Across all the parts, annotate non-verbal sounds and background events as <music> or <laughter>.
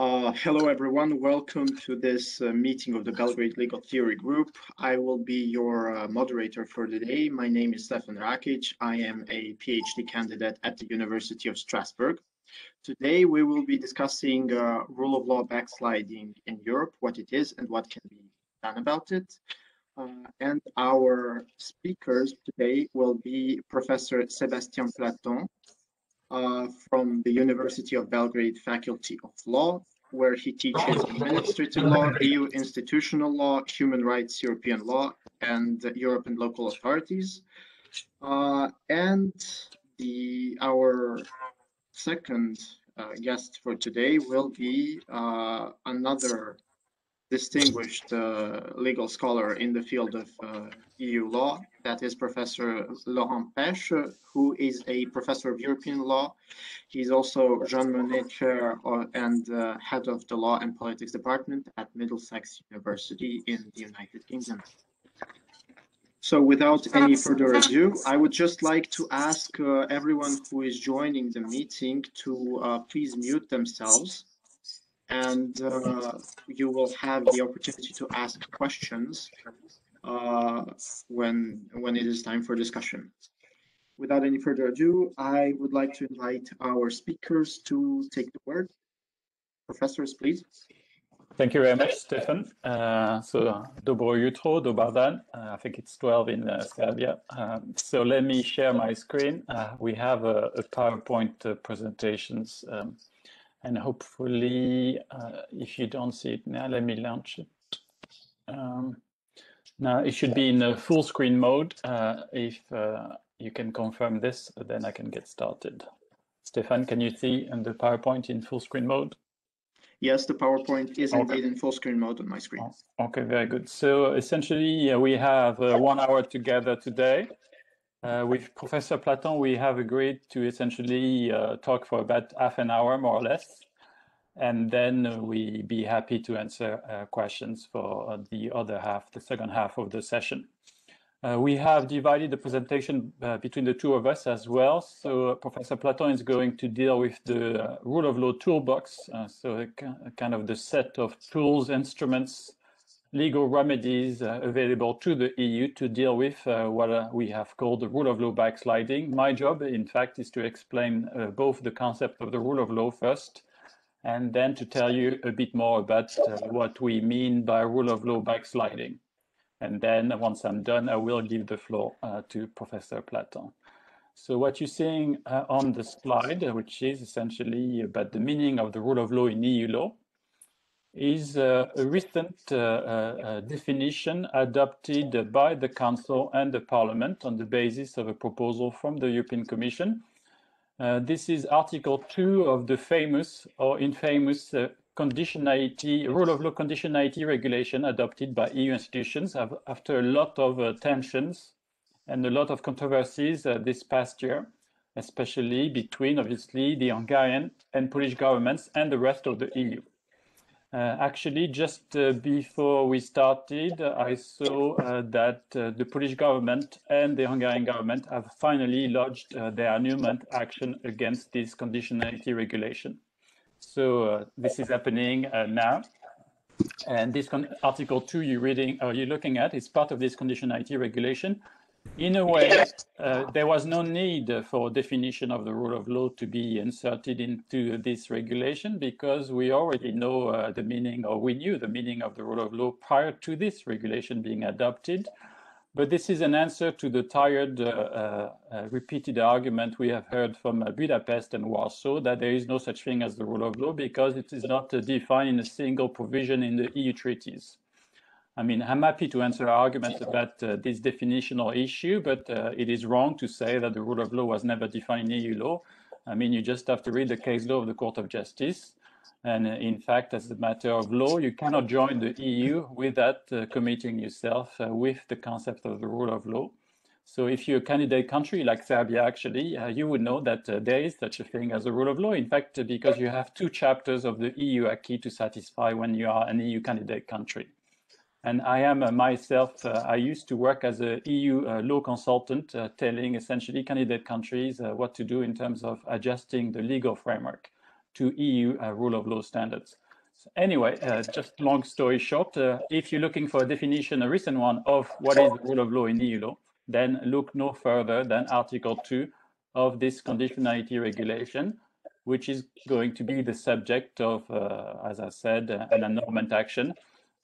Uh, hello, everyone. Welcome to this uh, meeting of the Belgrade Legal Theory Group. I will be your uh, moderator for today. My name is Stefan Rakic. I am a PhD candidate at the University of Strasbourg. Today, we will be discussing uh, rule of law backsliding in Europe, what it is and what can be done about it. Uh, and our speakers today will be Professor Sébastien Platon, uh, from the University of Belgrade Faculty of Law, where he teaches administrative law, EU institutional law, human rights, European law, and European local authorities. Uh, and the our second uh, guest for today will be uh, another distinguished uh, legal scholar in the field of uh, EU law. That is Professor Laurent Pech, who is a professor of European law. He's also Jean Monnet Chair uh, and uh, head of the Law and Politics Department at Middlesex University in the United Kingdom. So without any further ado, I would just like to ask uh, everyone who is joining the meeting to uh, please mute themselves and uh, you will have the opportunity to ask questions uh, when when it is time for discussion. Without any further ado, I would like to invite our speakers to take the word. Professors, please. Thank you very much, Stefan. Uh, so, dobro jutro, dobar dan. Uh, I think it's 12 in uh, Serbia. Um, so let me share my screen. Uh, we have a, a PowerPoint uh, presentations um, and hopefully uh, if you don't see it now let me launch it um, now it should be in a full screen mode uh, if uh, you can confirm this then I can get started Stefan can you see in the PowerPoint in full screen mode Yes, the PowerPoint is okay. indeed in full screen mode on my screen. Oh, okay, very good. So essentially, uh, we have uh, one hour together today. Uh, with Professor Platon, we have agreed to essentially uh, talk for about half an hour, more or less, and then we be happy to answer uh, questions for the other half, the second half of the session. Uh, we have divided the presentation uh, between the two of us as well. So Professor Platon is going to deal with the rule of law toolbox, so kind of the set of tools, instruments legal remedies uh, available to the EU to deal with uh, what uh, we have called the rule of law backsliding. My job, in fact, is to explain uh, both the concept of the rule of law first, and then to tell you a bit more about uh, what we mean by rule of law backsliding. And then once I'm done, I will give the floor uh, to Professor Platon. So what you're seeing on the slide, which is essentially about the meaning of the rule of law in EU law, is uh, a recent uh, uh, definition adopted by the Council and the Parliament on the basis of a proposal from the European Commission. Uh, this is Article 2 of the famous or infamous uh, conditionality, rule of law conditionality regulation adopted by EU institutions after a lot of uh, tensions and a lot of controversies this past year, especially between, obviously, the Hungarian and Polish governments and the rest of the EU. Uh, actually, just uh, before we started, uh, I saw uh, that uh, the Polish government and the Hungarian government have finally lodged uh, their annulment action against this conditionality regulation. So this is happening now. And this Article 2 you're reading, or you're looking at is part of this conditionality regulation, in a way, uh, there was no need for definition of the rule of law to be inserted into this regulation because we already know uh, the meaning, or we knew the meaning of the rule of law prior to this regulation being adopted. But this is an answer to the tired, uh, uh, uh repeated argument we have heard from uh, Budapest and Warsaw that there is no such thing as the rule of law because it is not defined in a single provision in the EU treaties. I mean, I'm happy to answer arguments about uh, this definitional issue, but uh, it is wrong to say that the rule of law was never defined in EU law. I mean, you just have to read the case law of the Court of Justice. And uh, in fact, as a matter of law, you cannot join the EU without uh, committing yourself uh, with the concept of the rule of law. So if you're a candidate country like Serbia, actually, uh, you would know that there is such a thing as a rule of law. In fact, because you have two chapters of the EU acquis to satisfy when you are an EU candidate country. And I am uh, myself, uh, I used to work as a EU uh, law consultant, uh, telling essentially candidate countries uh, what to do in terms of adjusting the legal framework to EU uh, rule of law standards. Anyway, uh, just long story short, if you're looking for a definition, a recent one of what is the rule of law in EU law, then look no further than Article 2 of this conditionality regulation, which is going to be the subject of, as I said, an annulment action.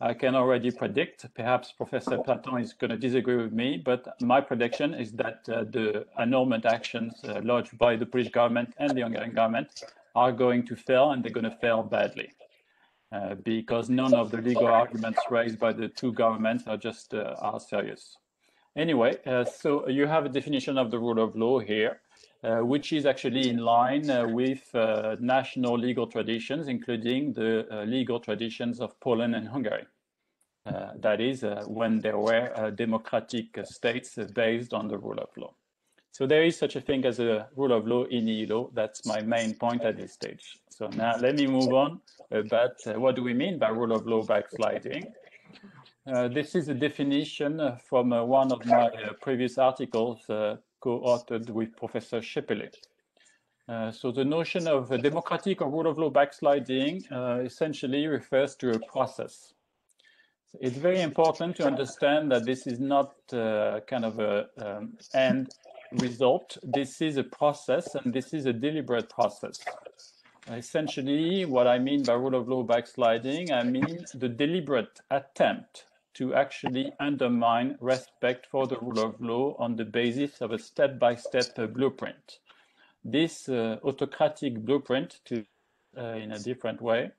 I can already predict, perhaps Professor Platon is going to disagree with me, but my prediction is that uh, the annulment actions uh, lodged by the Polish government and the Hungarian government are going to fail and they're going to fail badly. Uh, because none of the legal arguments raised by the two governments are just uh, are serious. Anyway, uh, so you have a definition of the rule of law here. Uh, which is actually in line uh, with uh, national legal traditions, including the legal traditions of Poland and Hungary. that is, when there were democratic states based on the rule of law. So there is such a thing as a rule of law in law. That's my main point at this stage. So now let me move on about what do we mean by rule of law backsliding. Uh, this is a definition from uh, one of my uh, previous articles co-authored with Professor Scheppele. Uh, so the notion of a democratic or rule of law backsliding uh, essentially refers to a process. So it's very important to understand that this is not uh, kind of a um, end result. This is a process and this is a deliberate process. Essentially, what I mean by rule of law backsliding, I mean the deliberate attempt to actually undermine respect for the rule of law on the basis of a step-by-step blueprint. This uh, autocratic blueprint, to uh, in a different way,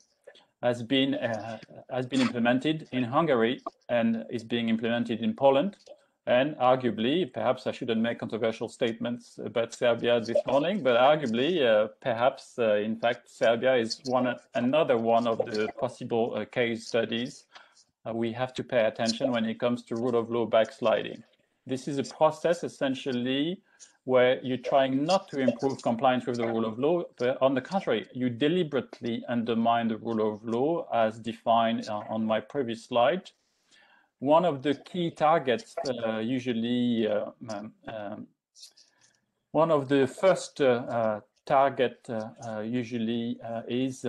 has been uh, has been implemented in Hungary and is being implemented in Poland. And arguably, perhaps I shouldn't make controversial statements about Serbia this morning, but arguably, uh, perhaps, uh, in fact, Serbia is one another one of the possible uh, case studies we have to pay attention when it comes to rule of law backsliding. This is a process essentially where you're trying not to improve compliance with the rule of law, but on the contrary, you deliberately undermine the rule of law as defined uh, on my previous slide. One of the key targets uh, usually, uh, um, um, one of the first uh, uh, target uh, uh, usually uh, is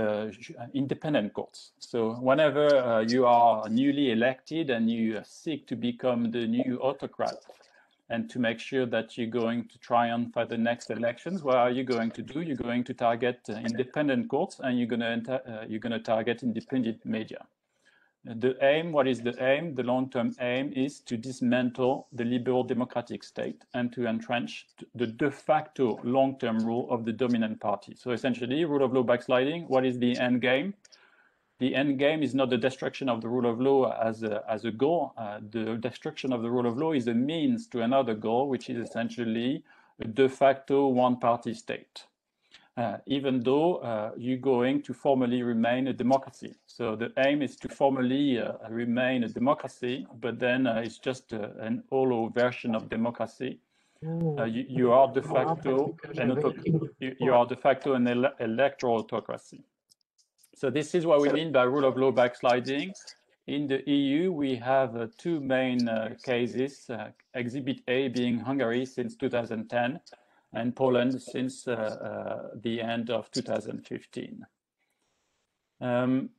independent courts. So whenever you are newly elected and you seek to become the new autocrat and to make sure that you're going to triumph at the next elections, what are you going to do? You're going to target independent courts and you're going to you're going to target independent media. The aim, what is the aim? The long-term aim is to dismantle the liberal democratic state and to entrench the de facto long-term rule of the dominant party. So essentially, rule of law backsliding, what is the end game? The end game is not the destruction of the rule of law as a, as a goal. Uh, the destruction of the rule of law is a means to another goal, which is essentially a de facto one-party state uh, even though uh, you're going to formally remain a democracy. So the aim is to formally uh, remain a democracy, but then uh, it's just uh, an hollow version of democracy. Uh, you, you, are de facto an you, you, are de facto an ele electoral autocracy. So this is what we mean by rule of law backsliding. In the EU, we have two main cases, Exhibit A being Hungary since 2010, and Poland since uh, uh, the end of 2015. Um,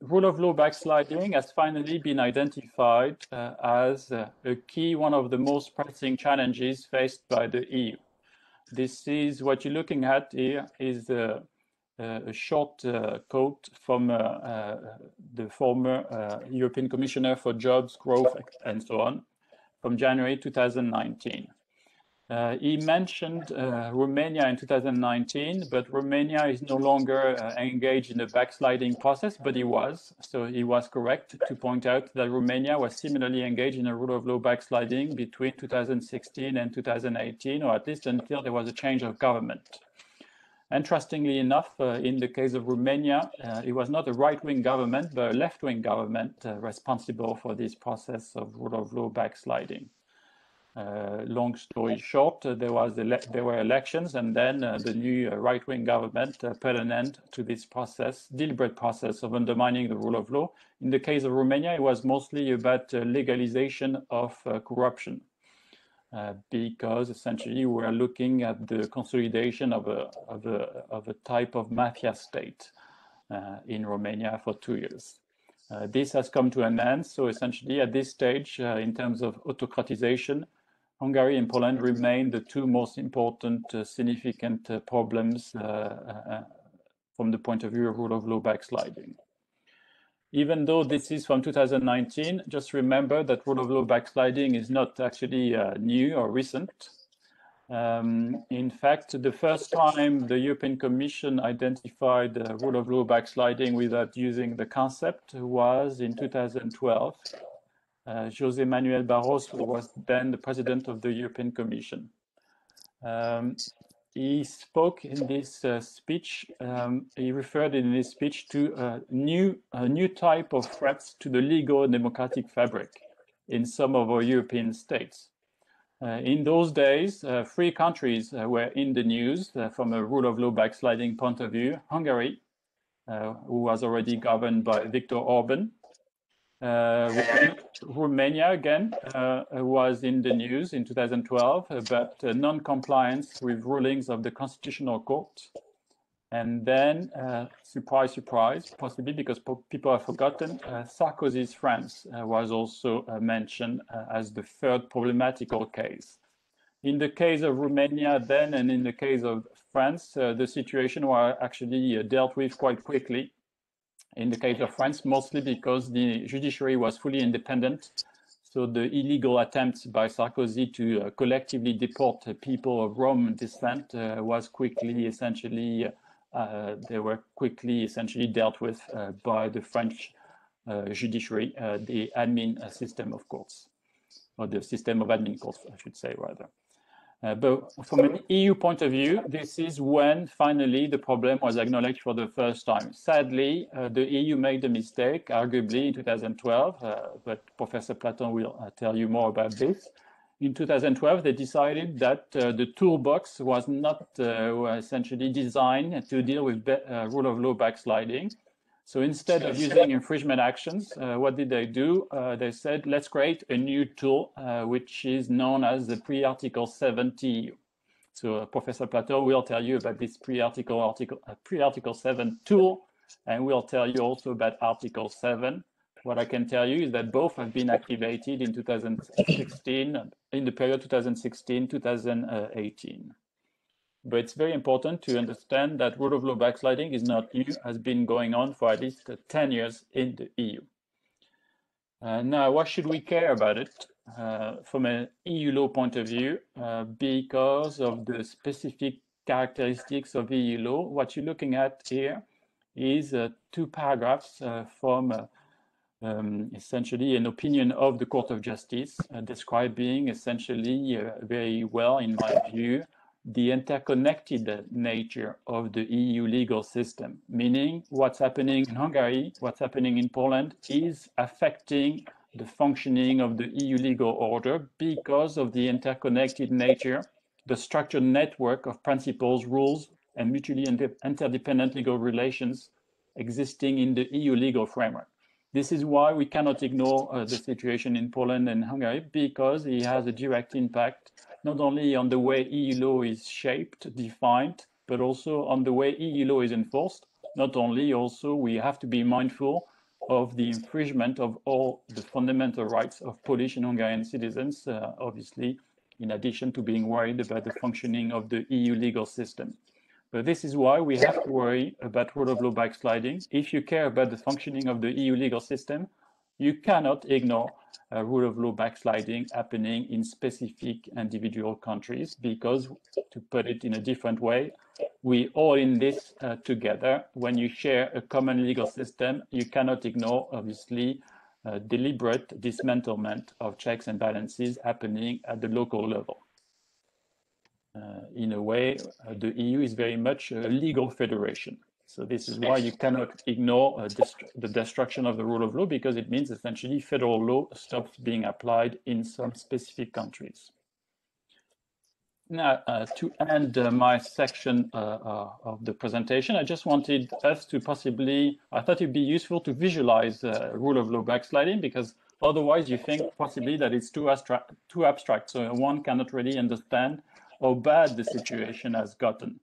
rule of law backsliding has finally been identified uh, as uh, a key, one of the most pressing challenges faced by the EU. This is what you're looking at here is uh, a short uh, quote from the former European Commissioner for Jobs, Growth and so on from January 2019. Uh, he mentioned uh, Romania in 2019, but Romania is no longer uh, engaged in the backsliding process, but he was. So he was correct to point out that Romania was similarly engaged in a rule of law backsliding between 2016 and 2018, or at least until there was a change of government. Interestingly enough, uh, in the case of Romania, uh, it was not a right-wing government, but a left-wing government uh, responsible for this process of rule of law backsliding. Uh, long story short, uh, there was there were elections, and then uh, the new right-wing government put an end to this process, deliberate process of undermining the rule of law. In the case of Romania, it was mostly about legalization of corruption. Uh, because essentially we are looking at the consolidation of a, of a, of a type of mafia state. in Romania for two years. Uh, this has come to an end. So essentially, at this stage, uh, in terms of autocratization, Hungary and Poland remain the two most important, uh, significant uh, problems uh, uh, from the point of view of rule of law backsliding. Even though this is from 2019, just remember that rule of law backsliding is not actually new or recent. Um, in fact, the first time the European Commission identified the rule of law backsliding without using the concept was in 2012. Uh, José Manuel Barroso was then the president of the European Commission. Um, he spoke in this uh, speech, um, he referred in his speech to a new, a new type of threats to the legal democratic fabric in some of our European states. Uh, in those days, uh, three countries uh, were in the news from a rule of law backsliding point of view. Hungary, who was already governed by Viktor Orban, uh, Romania again uh, was in the news in 2012 about uh, non-compliance with rulings of the Constitutional Court. And then, surprise, surprise, possibly because people have forgotten, Sarkozy's France was also mentioned as the third problematical case. In the case of Romania then and in the case of France, uh, the situation was actually uh, dealt with quite quickly. In the case of France, mostly because the judiciary was fully independent. So the illegal attempts by Sarkozy to uh, collectively deport people of Rome descent was quickly essentially uh, they were quickly essentially dealt with uh, by the French uh, judiciary, the admin system of courts, or the system of admin courts, I should say rather. Uh, but from an EU point of view, this is when finally the problem was acknowledged for the first time. Sadly, uh, the EU made a mistake, arguably in 2012, uh, but Professor Platon will tell you more about this in 2012, they decided that uh, the toolbox was not uh, essentially designed to deal with uh, rule of law backsliding. So instead of using infringement actions, uh, what did they do? Uh, they said, let's create a new tool, uh, which is known as the pre-Article 7 TEU. So Professor Platon will tell you about this pre-Article article, pre-Article 7 tool, and we'll tell you also about Article 7. What I can tell you is that both have been activated in 2016, in the period 2016-2018. But it's very important to understand that rule of law backsliding is not new, has been going on for at least 10 years in the EU. Uh, now, why should we care about it uh, from an EU law point of view? Uh, because of the specific characteristics of EU law. What you're looking at here is uh, two paragraphs uh, from uh, um, essentially an opinion of the Court of Justice uh, describing essentially uh, very well, in my view, the interconnected nature of the EU legal system, meaning what's happening in Hungary, what's happening in Poland is affecting the functioning of the EU legal order because of the interconnected nature, the structured network of principles, rules, and mutually interdependent legal relations existing in the EU legal framework. This is why we cannot ignore uh, the situation in Poland and Hungary because it has a direct impact not only on the way EU law is shaped, defined, but also on the way EU law is enforced. Not only also we have to be mindful of the infringement of all the fundamental rights of Polish and Hungarian citizens, uh, obviously, in addition to being worried about the functioning of the EU legal system. But this is why we have to worry about rule of law backsliding. If you care about the functioning of the EU legal system, you cannot ignore a rule of law backsliding happening in specific individual countries because, to put it in a different way, we all in this uh, together. When you share a common legal system, you cannot ignore, obviously, uh, deliberate dismantlement of checks and balances happening at the local level. Uh, in a way, uh, the EU is very much a legal federation. So this is why you cannot ignore uh, dest the destruction of the rule of law because it means essentially federal law stops being applied in some specific countries. Now, uh, to end uh, my section uh, of the presentation, I just wanted us to possibly, I thought it'd be useful to visualize rule of law backsliding because otherwise you think possibly that it's too, too abstract. So one cannot really understand how bad the situation has gotten.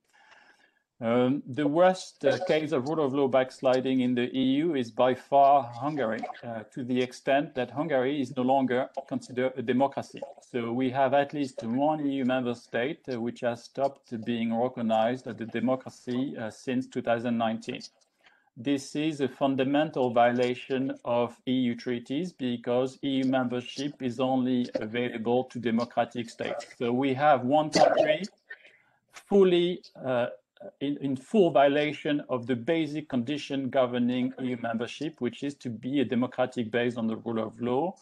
Um, the worst uh, case of rule of law backsliding in the EU is by far Hungary, uh, to the extent that Hungary is no longer considered a democracy. So we have at least one EU member state uh, which has stopped being recognized as a democracy uh, since 2019. This is a fundamental violation of EU treaties because EU membership is only available to democratic states. So we have one country fully uh, in, in, full violation of the basic condition governing EU membership, which is to be a democratic based on the rule of law.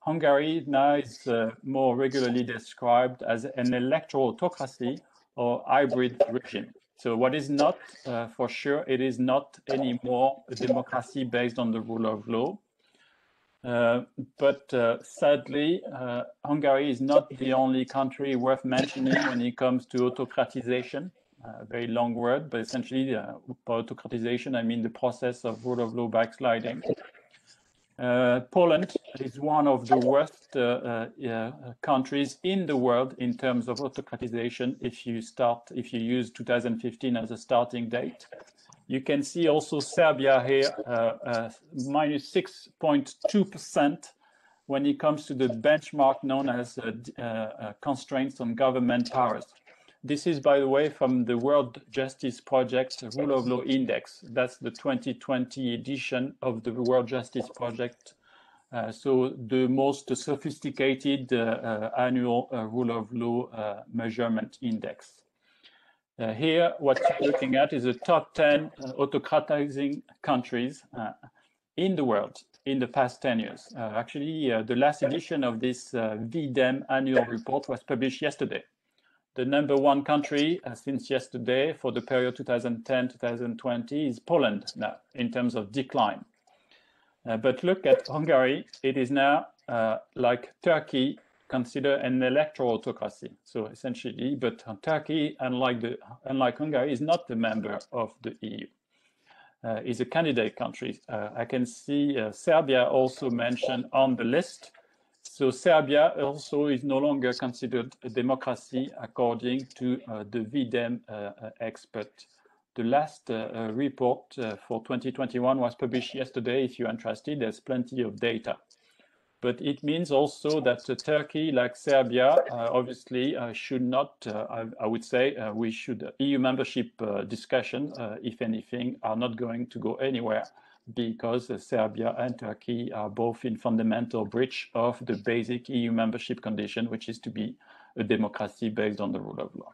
Hungary now is uh, more regularly described as an electoral autocracy or hybrid regime. So what is not uh, for sure, it is not anymore a democracy based on the rule of law. Uh, but uh, sadly, uh, Hungary is not the only country worth mentioning when it comes to autocratization. A very long word, but essentially, uh, autocratization, I mean the process of rule of law backsliding. Uh, Poland is one of the worst uh, uh, countries in the world in terms of autocratization if you start, if you use 2015 as a starting date. You can see also Serbia here, uh, uh, minus 6.2% when it comes to the benchmark known as constraints on government powers. This is, by the way, from the World Justice Project Rule of Law Index. That's the 2020 edition of the World Justice Project. Uh, so the most sophisticated uh, uh, annual uh, rule of law uh, measurement index. Here, what you're looking at is the top 10 autocratizing countries in the world in the past 10 years. actually, the last edition of this VDEM annual report was published yesterday the number one country uh, since yesterday for the period 2010-2020 is Poland now in terms of decline. Uh, but look at Hungary, it is now uh, like Turkey considered an electoral autocracy. So essentially, but Turkey, unlike, the, unlike Hungary, is not a member of the EU. Uh, is a candidate country. Uh, I can see uh, Serbia also mentioned on the list, so Serbia also is no longer considered a democracy according to uh, the VDEM uh, uh, expert. The last uh, uh report uh, for 2021 was published yesterday. If you're interested, there's plenty of data. But it means also that Turkey, like Serbia, obviously should not, I, I, would say, we should, EU membership discussion, if anything, are not going to go anywhere because Serbia and Turkey are both in fundamental breach of the basic EU membership condition, which is to be a democracy based on the rule of law.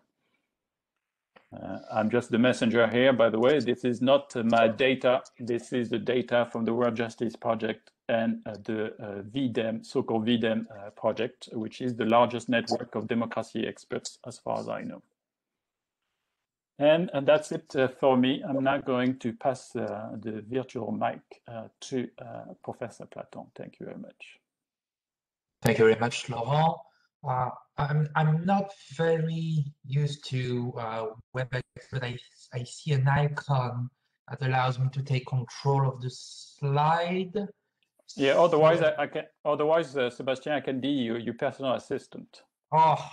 Uh, I'm just the messenger here, by the way. This is not my data. This is the data from the World Justice Project and uh, the uh, VDEM, so-called VDEM uh, project, which is the largest network of democracy experts, as far as I know. And, and that's it uh, for me. I'm now going to pass uh, the virtual mic uh, to uh, Professor Platon. Thank you very much. Thank you very much, Laurent. Uh, I'm, I'm not very used to uh, WebEx, but I, I see an icon that allows me to take control of the slide. Yeah, otherwise I, I can, otherwise, Sébastien, I can be your, your personal assistant. Oh,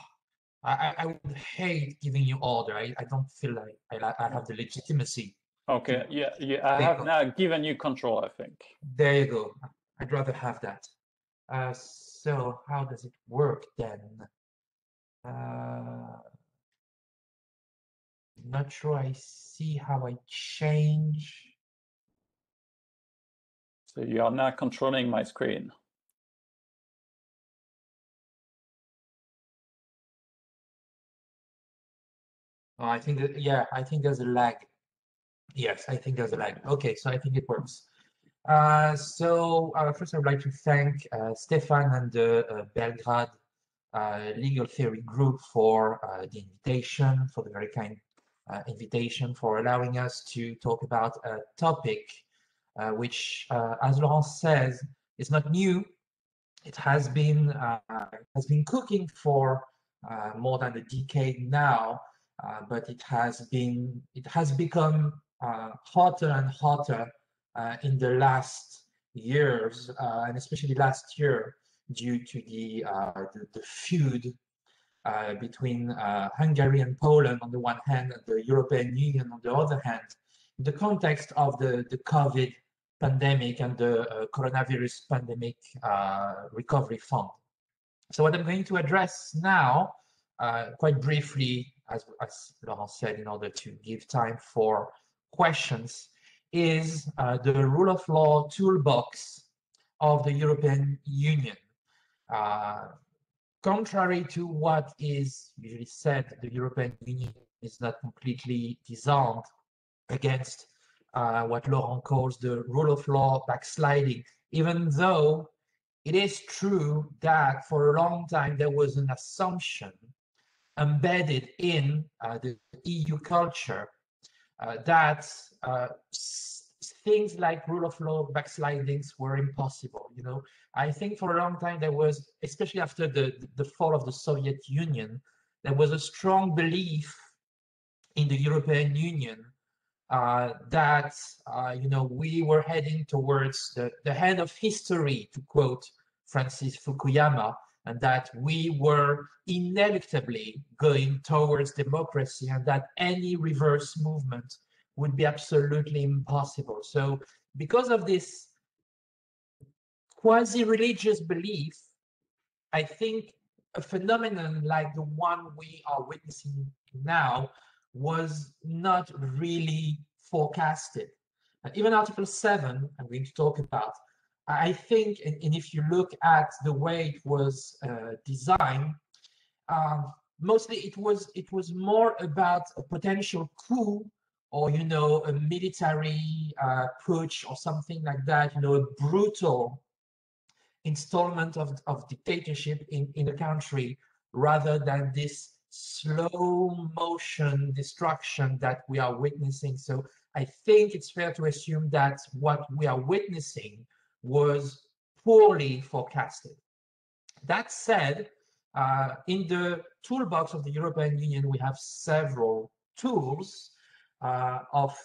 I, I would hate giving you order. I, I don't feel like I, I have the legitimacy. Okay, yeah, yeah. I have now given you control, I think. There you go. I'd rather have that. Uh, so how does it work then? Uh, not sure I see how I change. So you are now controlling my screen. Oh, I think yeah, I think there's a lag. Yes, I think there's a lag. Okay, so I think it works. Uh, so uh, first, I would like to thank uh, Stefan and the uh, Belgrade uh, Legal Theory Group for uh, the invitation, for the very kind invitation, for allowing us to talk about a topic which, as Laurent says, is not new. It has been has been cooking for more than a decade now, uh, but it has been it has become uh, hotter and hotter uh, in the last years, and especially last year due to the the, the, feud uh, between uh, Hungary and Poland on the one hand, and the European Union on the other hand, in the context of the, the COVID pandemic and the uh, coronavirus pandemic uh, recovery fund. So what I'm going to address now, uh, quite briefly, as, as Laurent said, in order to give time for questions, is uh, the rule of law toolbox of the European Union. Uh, contrary to what is usually said, the European Union is not completely disarmed against uh, what Laurent calls the rule of law backsliding, even though it is true that for a long time there was an assumption embedded in uh, the EU culture uh, that uh, things like rule of law backslidings were impossible. You know, I think for a long time there was, especially after the the fall of the Soviet Union, there was a strong belief in the European Union uh, that uh, you know we were heading towards the, the head of history, to quote Francis Fukuyama, and that we were inevitably going towards democracy, and that any reverse movement would be absolutely impossible. So, because of this quasi-religious belief, I think a phenomenon like the one we are witnessing now was not really forecasted. And even Article 7, I'm going to talk about, I think, and, and if you look at the way it was uh, designed, um, mostly it was it was more about a potential coup or you know a military uh, putsch or something like that you know a brutal installment of, of dictatorship in, in the country rather than this slow motion destruction that we are witnessing. So I think it's fair to assume that what we are witnessing was poorly forecasted. That said, uh, in the toolbox of the European Union, we have several tools uh, of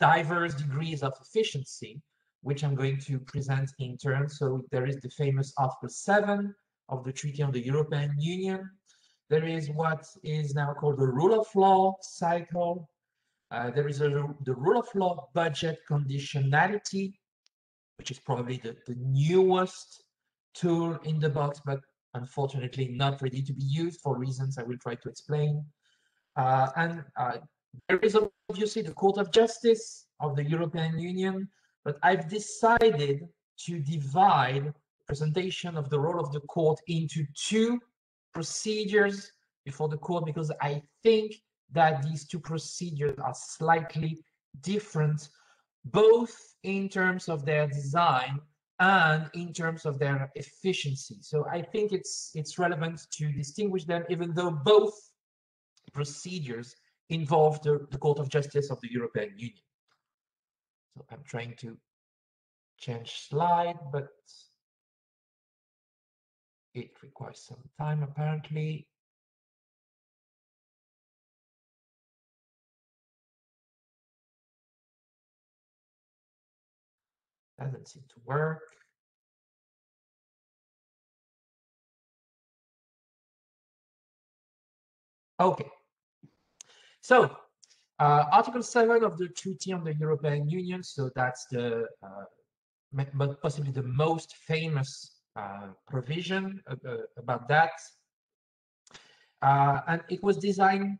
diverse degrees of efficiency, which I'm going to present in turn. So there is the famous Article 7 of the Treaty on the European Union, there is what is now called the rule of law cycle. Uh, there is a, the rule of law budget conditionality, which is probably the, the newest tool in the box, but unfortunately not ready to be used for reasons I will try to explain. Uh, and uh, there is obviously the Court of Justice of the European Union, but I've decided to divide presentation of the role of the court into two procedures before the court because I think that these two procedures are slightly different, both in terms of their design and in terms of their efficiency. So I think it's it's relevant to distinguish them, even though both procedures involve the, the Court of Justice of the European Union. So I'm trying to change slide, but it requires some time apparently. Doesn't seem to work. Okay. So uh, Article 7 of the Treaty on the European Union, so that's the uh, possibly the most famous uh, provision uh, about that. Uh, and it was designed,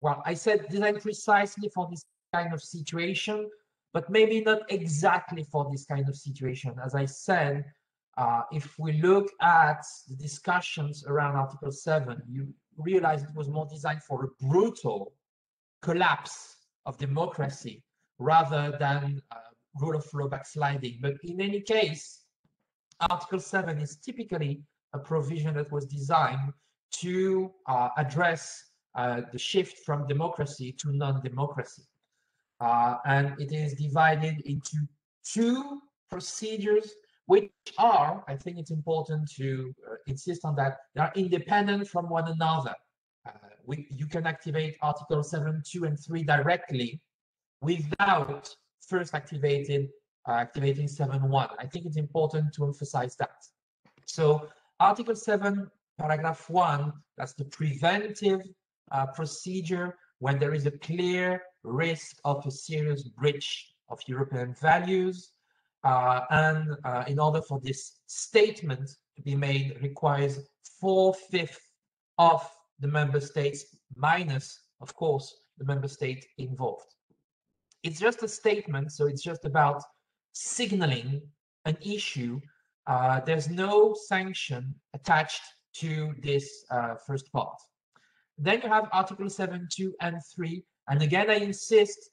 well, I said designed precisely for this kind of situation, but maybe not exactly for this kind of situation. As I said, uh, if we look at the discussions around Article 7, you realize it was more designed for a brutal collapse of democracy rather than uh, rule of law backsliding. But in any case, Article 7 is typically a provision that was designed to uh, address uh, the shift from democracy to non-democracy. Uh, and it is divided into two procedures which are, I think it's important to uh, insist on that, they are independent from one another. Uh, we, you can activate Article 7, 2, and 3 directly without first activating uh, activating 7.1. I think it's important to emphasize that. So Article 7 paragraph one, that's the preventive uh, procedure when there is a clear risk of a serious breach of European values. Uh, and uh, in order for this statement to be made requires four-fifths of the member states minus, of course, the member state involved. It's just a statement, so it's just about signaling an issue. Uh, there's no sanction attached to this uh, first part. Then you have Article 7, 2, and 3. And again, I insist,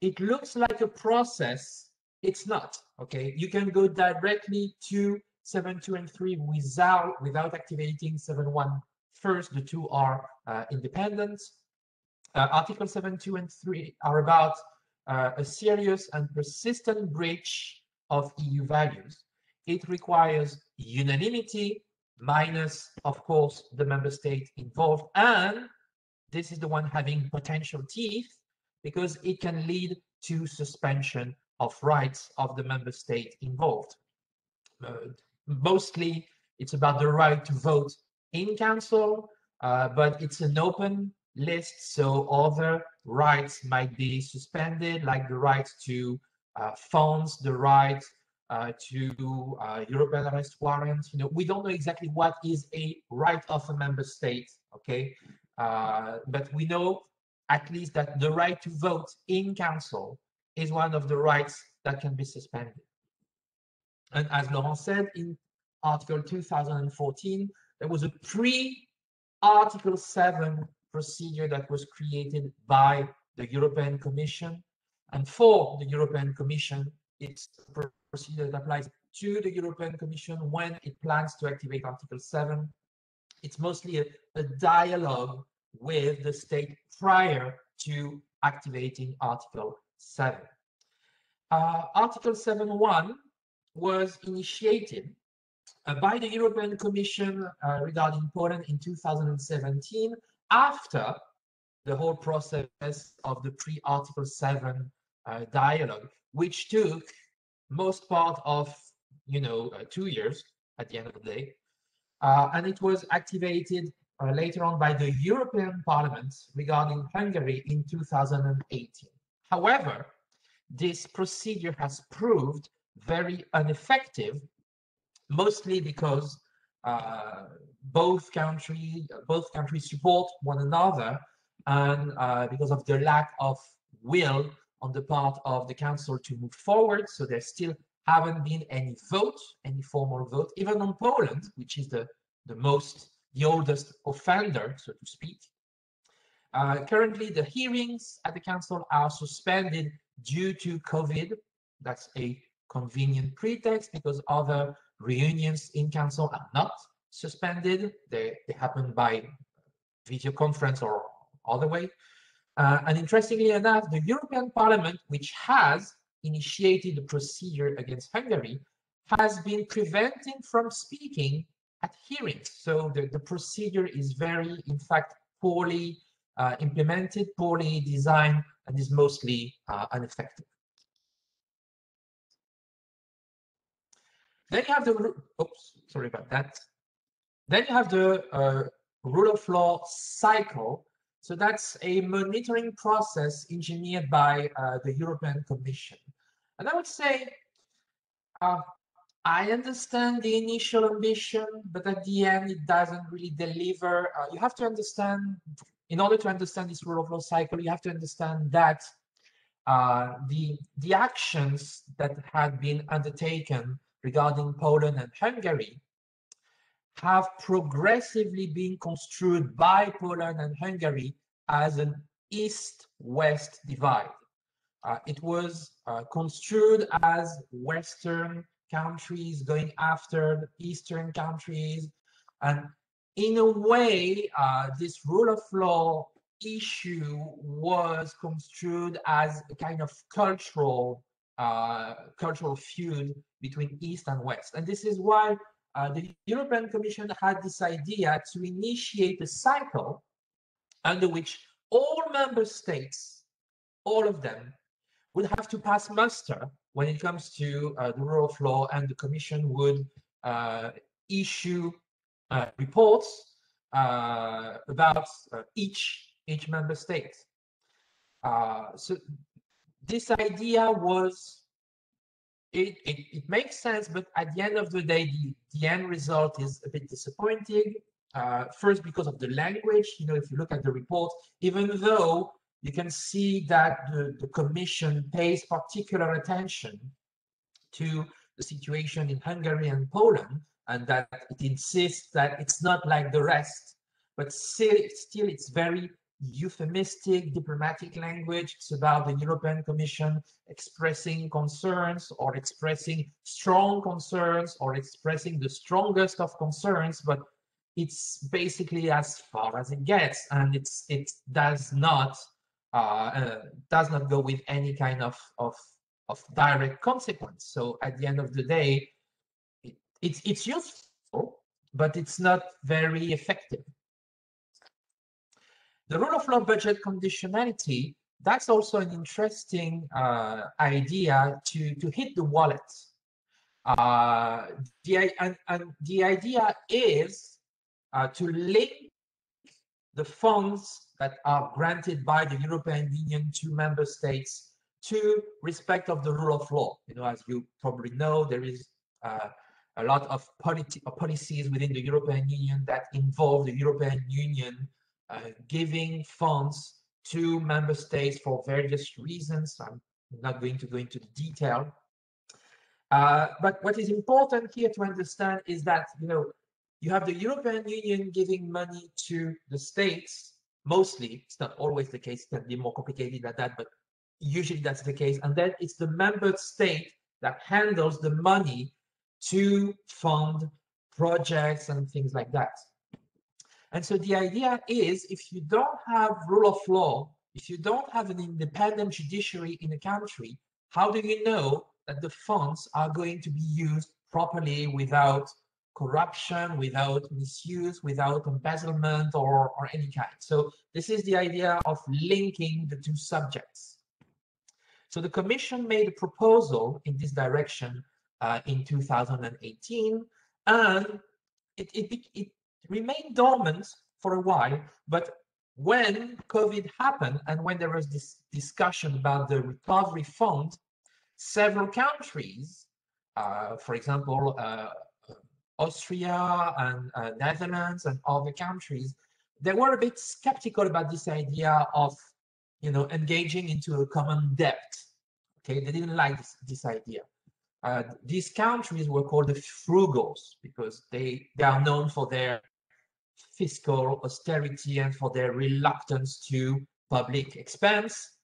it looks like a process. It's not, okay? You can go directly to 7, 2, and 3 without, without activating 7, 1 first. The two are uh, independent. Uh, Article 7, 2, and 3 are about uh, a serious and persistent breach of EU values. It requires unanimity minus, of course, the member state involved. And this is the one having potential teeth because it can lead to suspension of rights of the member state involved. Uh, mostly, it's about the right to vote in council, uh, but it's an open list, so other rights might be suspended, like the right to uh, funds, the right to uh, European arrest warrants. You know, we don't know exactly what is a right of a member state, okay? Uh, but we know at least that the right to vote in council is one of the rights that can be suspended. And as Laurent said, in Article 2014, there was a pre-Article 7 procedure that was created by the European Commission. And for the European Commission, it's a procedure that applies to the European Commission when it plans to activate Article 7. It's mostly a, a dialogue with the state prior to activating Article 7. Uh, Article 7.1 was initiated uh, by the European Commission uh, regarding Poland in 2017 after the whole process of the pre-Article 7 uh, dialogue, which took most part of, you know, uh, two years at the end of the day. Uh, and it was activated uh, later on by the European Parliament regarding Hungary in 2018. However, this procedure has proved very ineffective, mostly because uh, both countries both countries support one another and uh, because of the lack of will on the part of the council to move forward so there still haven't been any vote any formal vote even on poland which is the the most the oldest offender so to speak uh, currently the hearings at the council are suspended due to covid that's a convenient pretext because other reunions in council are not suspended. They, they happen by video conference or other way. Uh, and interestingly enough, the European Parliament, which has initiated the procedure against Hungary, has been preventing from speaking at hearings. So the, the procedure is very, in fact, poorly uh, implemented, poorly designed, and is mostly uh, ineffective. Then you have the, oops, sorry about that. Then you have the uh, rule of law cycle. So that's a monitoring process engineered by uh, the European Commission. And I would say, uh, I understand the initial ambition, but at the end, it doesn't really deliver. Uh, you have to understand, in order to understand this rule of law cycle, you have to understand that uh, the, the actions that had been undertaken regarding Poland and Hungary have progressively been construed by Poland and Hungary as an east-west divide. Uh, it was uh, construed as Western countries going after Eastern countries. And in a way, uh, this rule of law issue was construed as a kind of cultural uh, cultural feud between East and West. And this is why uh, the European Commission had this idea to initiate a cycle under which all member states, all of them, would have to pass muster when it comes to uh, the rule of law, and the Commission would uh, issue uh, reports uh, about uh, each each member state. So this idea was it, it, it makes sense, but at the end of the day, the, the end result is a bit disappointing. Uh, first, because of the language, you know, if you look at the report, even though you can see that the, the commission pays particular attention to the situation in Hungary and Poland, and that it insists that it's not like the rest, but still, still it's very euphemistic diplomatic language. It's about the European Commission expressing concerns or expressing strong concerns or expressing the strongest of concerns, but it's basically as far as it gets, and it's it does not uh, uh, does not go with any kind of of of direct consequence. So at the end of the day, it, it's it's useful, but it's not very effective. The rule of law budget conditionality, that's also an interesting uh, idea to, to hit the wallet. Uh, the, and, and the idea is uh, to link the funds that are granted by the European Union to member states to respect of the rule of law. You know, as you probably know, there is uh, a lot of politi- policies within the European Union that involve the European Union giving funds to member states for various reasons. I'm not going to go into the detail. Uh, but what is important here to understand is that, you know, you have the European Union giving money to the states, mostly, it's not always the case, it can be more complicated than that, but usually that's the case. And then it's the member state that handles the money to fund projects and things like that. And so the idea is if you don't have rule of law, if you don't have an independent judiciary in a country, how do you know that the funds are going to be used properly without corruption, without misuse, without embezzlement or, or any kind? So this is the idea of linking the two subjects. So the Commission made a proposal in this direction uh, in 2018, and it, it, it remained dormant for a while, but when COVID happened and when there was this discussion about the recovery fund, several countries, uh, for example, uh, Austria and uh, Netherlands and other countries, they were a bit skeptical about this idea of, you know, engaging into a common debt. Okay, they didn't like this, this idea. Uh, these countries were called the frugals because they, they are known for their fiscal austerity and for their reluctance to public expense.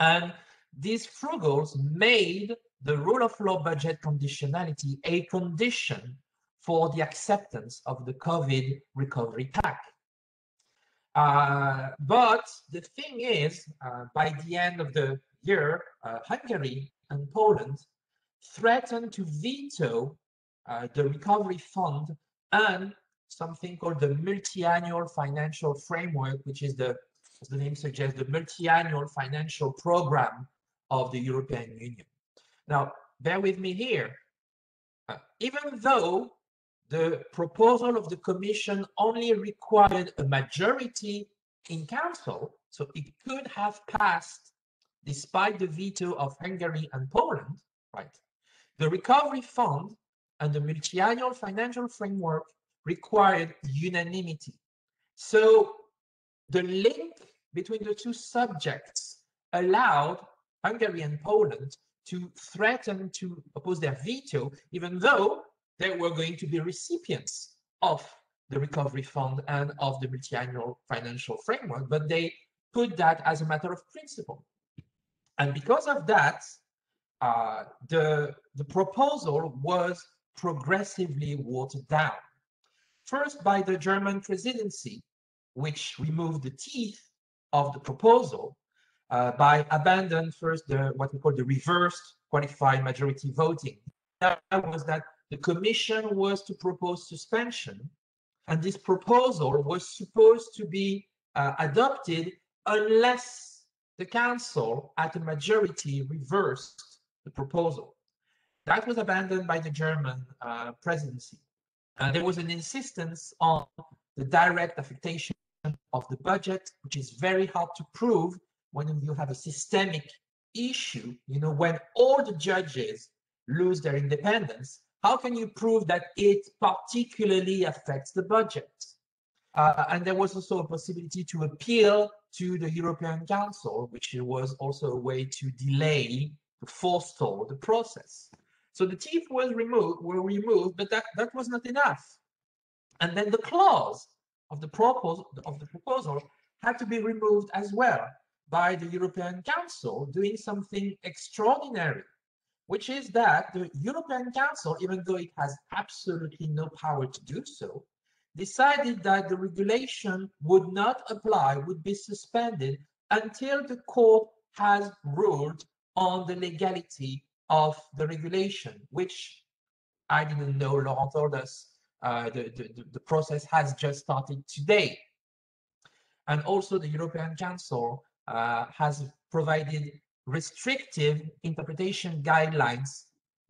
And these frugals made the rule of law budget conditionality a condition for the acceptance of the COVID recovery pack. Uh, but the thing is, uh, by the end of the year, uh, Hungary and Poland threatened to veto uh, the recovery fund and something called the multi-annual financial framework, which is the, as the name suggests, the multi-annual financial program of the European Union. Now, bear with me here. Uh, even though the proposal of the Commission only required a majority in Council, so it could have passed despite the veto of Hungary and Poland, right? The Recovery Fund and the multi-annual financial framework required unanimity. So the link between the two subjects allowed Hungary and Poland to threaten to oppose their veto, even though they were going to be recipients of the recovery fund and of the multi-annual financial framework, but they put that as a matter of principle. And because of that, uh, the, the proposal was progressively watered down. First, by the German presidency, which removed the teeth of the proposal uh, by abandoning first the what we call the reversed qualified majority voting. That was that the commission was to propose suspension, and this proposal was supposed to be uh, adopted unless the council at a majority reversed the proposal. That was abandoned by the German uh, presidency. Uh, there was an insistence on the direct affectation of the budget, which is very hard to prove when you have a systemic issue. You know, when all the judges lose their independence, how can you prove that it particularly affects the budget? Uh, and there was also a possibility to appeal to the European Council, which was also a way to delay, to forestall the process. So the teeth was removed, were removed, but that, that was not enough. And then the clause of the proposal of the proposal had to be removed as well by the European Council doing something extraordinary, which is that the European Council, even though it has absolutely no power to do so, decided that the regulation would not apply, would be suspended until the court has ruled on the legality of the regulation, which I didn't know, Laurent told us, uh, the, the, the process has just started today. And also the European Council uh, has provided restrictive interpretation guidelines,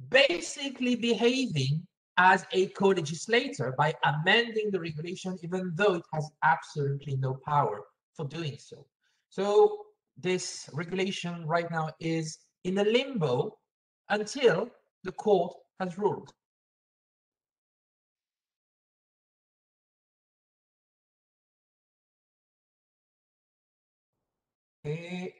basically behaving as a co-legislator by amending the regulation, even though it has absolutely no power for doing so. So this regulation right now is in a limbo until the court has ruled. Okay.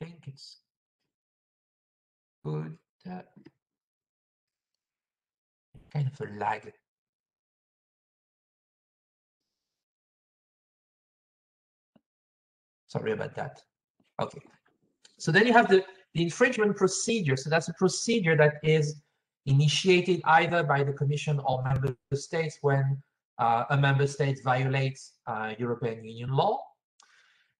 I think it's good. Uh, kind of a lag. Sorry about that. Okay. So then you have the, the infringement procedure. So that's a procedure that is initiated either by the Commission or member states when uh, a member state violates uh, European Union law.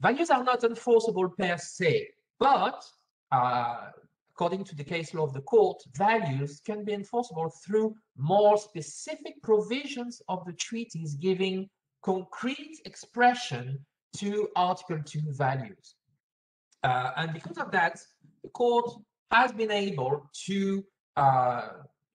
Values are not enforceable per se, but uh, according to the case law of the court, values can be enforceable through more specific provisions of the treaties giving concrete expression to Article 2 values. Uh, and because of that, the court has been able to, uh,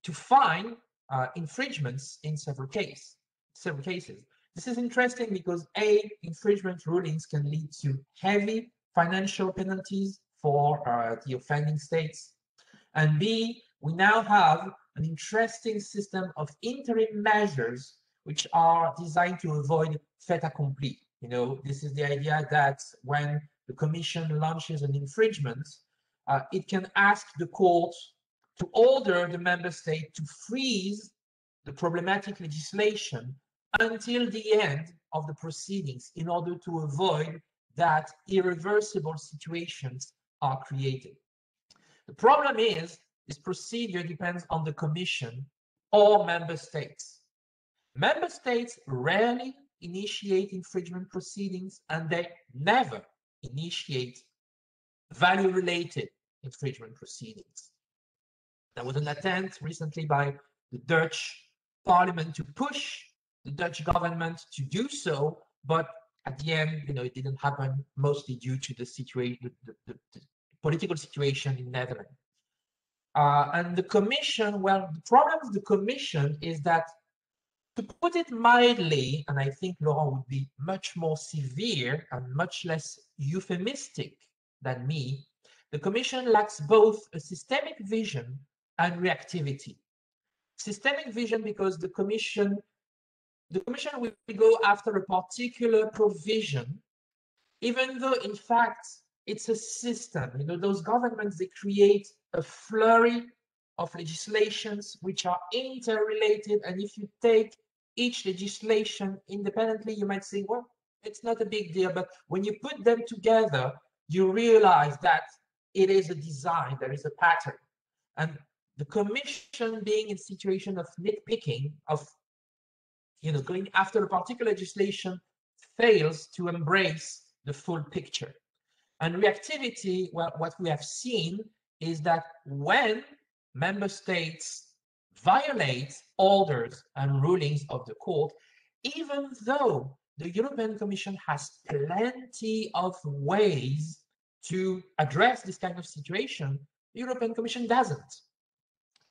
to find uh, infringements in several cases several cases. This is interesting because A, infringement rulings can lead to heavy financial penalties for uh, the offending states. And B, we now have an interesting system of interim measures which are designed to avoid fait accompli. You know, this is the idea that when the commission launches an infringement, uh, it can ask the court to order the member state to freeze the problematic legislation until the end of the proceedings in order to avoid that irreversible situations are created. The problem is this procedure depends on the Commission or member states. Member states rarely initiate infringement proceedings and they never initiate value-related infringement proceedings. There was an attempt recently by the Dutch parliament to push the Dutch government to do so, but at the end, you know, it didn't happen mostly due to the situation, the, the, the, political situation in Netherlands. Uh, and the Commission, well, the problem with the Commission is that, to put it mildly, and I think Laurent would be much more severe and much less euphemistic than me, the Commission lacks both a systemic vision and reactivity. Systemic vision because the Commission the Commission will go after a particular provision, even though in fact it's a system. You know, those governments, they create a flurry of legislations which are interrelated. And if you take each legislation independently, you might say, well, it's not a big deal. But when you put them together, you realize that it is a design, there is a pattern. And the commission being in situation of nitpicking, of you know, going after a particular legislation fails to embrace the full picture. And reactivity, well, what we have seen is that when member states violate orders and rulings of the court, even though the European Commission has plenty of ways to address this kind of situation, the European Commission doesn't.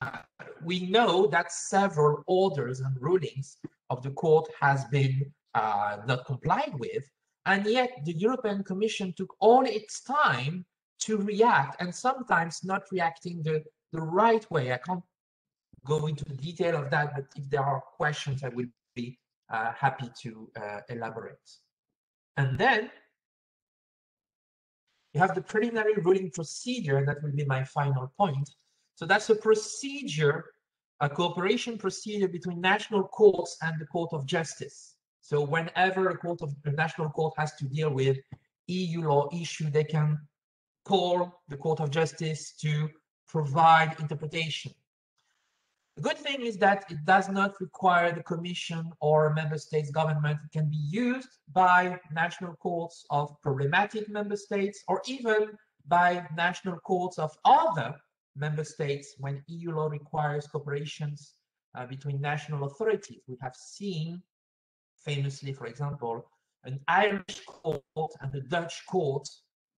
Uh, we know that several orders and rulings of the court has been uh, not complied with, and yet the European Commission took all its time to react, and sometimes not reacting the, the right way. I can't go into the detail of that, but if there are questions, I will be uh, happy to uh, elaborate. And then you have the preliminary ruling procedure, and that will be my final point. So that's a procedure, a cooperation procedure between national courts and the Court of Justice. So whenever a court of a national court has to deal with EU law issue, they can call the Court of Justice to provide interpretation. The good thing is that it does not require the Commission or member state's government. It can be used by national courts of problematic member states or even by national courts of other member states when EU law requires cooperations uh, between national authorities. We have seen famously, for example, an Irish court and a Dutch court,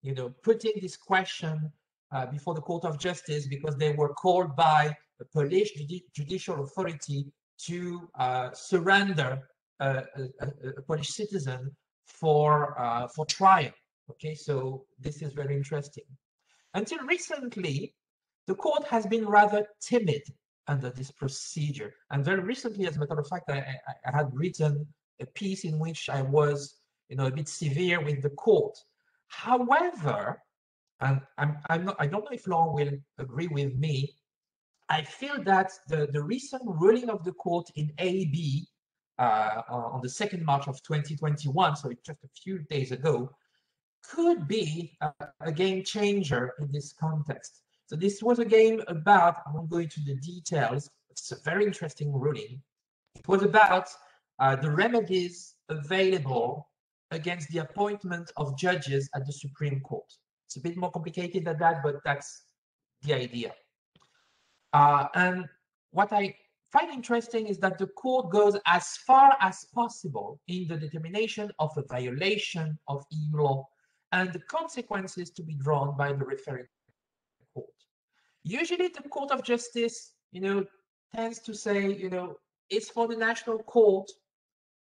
you know, putting this question uh, before the Court of Justice because they were called by a Polish judicial authority to uh, surrender a, a, a, Polish citizen for uh, for trial. Okay, so this is very interesting. Until recently, the court has been rather timid under this procedure. And very recently, as a matter of fact, I, I, I had written a piece in which I was, you know, a bit severe with the court. However, and I'm, I'm not, I don't know if Laurent will agree with me, I feel that the, the recent ruling of the court in AB uh, on the 2nd March of 2021, so just a few days ago, could be a, a, game changer in this context. So this was a game about, I won't go into the details, it's a very interesting ruling. It was about uh, the remedies available against the appointment of judges at the Supreme Court. It's a bit more complicated than that, but that's the idea. Uh, and what I find interesting is that the court goes as far as possible in the determination of a violation of EU law and the consequences to be drawn by the referring court. Usually the Court of Justice, you know, tends to say, you know, it's for the national court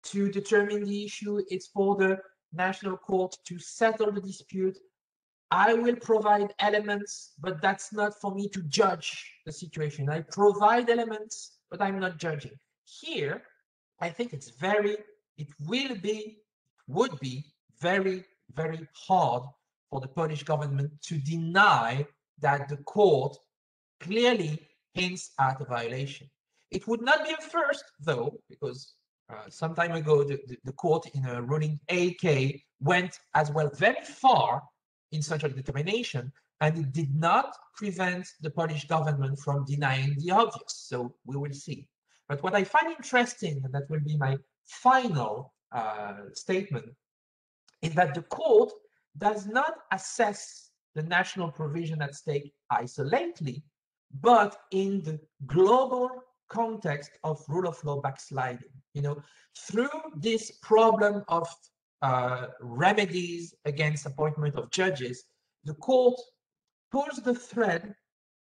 to determine the issue, it's for the national court to settle the dispute, I will provide elements, but that's not for me to judge the situation. I provide elements, but I'm not judging. Here, I think it's very, it will be, would be very, very hard for the Polish government to deny that the court clearly hints at a violation. It would not be a first, though, because uh, some time ago, the, the, the court in a ruling AK went as well very far in such a determination, and it did not prevent the Polish government from denying the obvious. So we will see. But what I find interesting, and that will be my final uh, statement, is that the court does not assess the national provision at stake isolately, but in the global context of rule of law backsliding. You know, through this problem of uh, remedies against appointment of judges, the court pulls the thread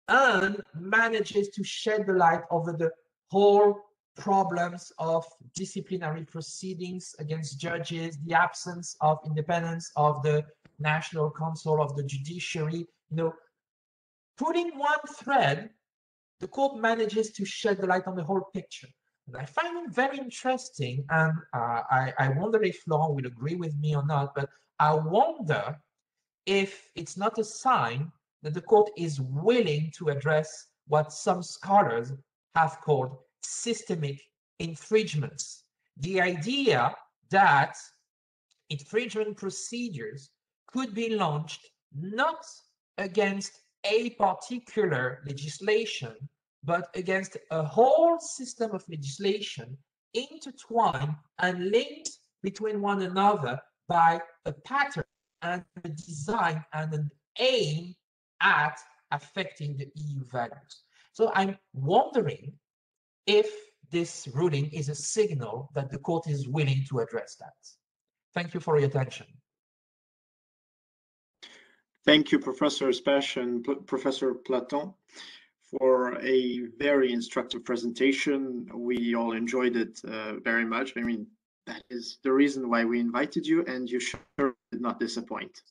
and manages to shed the light over the whole problems of disciplinary proceedings against judges, the absence of independence of the National Council of the Judiciary. You know, putting one thread, the court manages to shed the light on the whole picture. And I find it very interesting, and uh, I, I wonder if Laurent will agree with me or not, but I wonder if it's not a sign that the court is willing to address what some scholars have called systemic infringements. The idea that infringement procedures could be launched not against a particular legislation, but against a whole system of legislation intertwined and linked between one another by a pattern and a design and an aim at affecting the EU values. So I'm wondering if this ruling is a signal that the court is willing to address that. Thank you for your attention. Thank you, Professor Pech and P Professor Platon, for a very instructive presentation. We all enjoyed it uh, very much. I mean, that is the reason why we invited you, and you sure did not disappoint.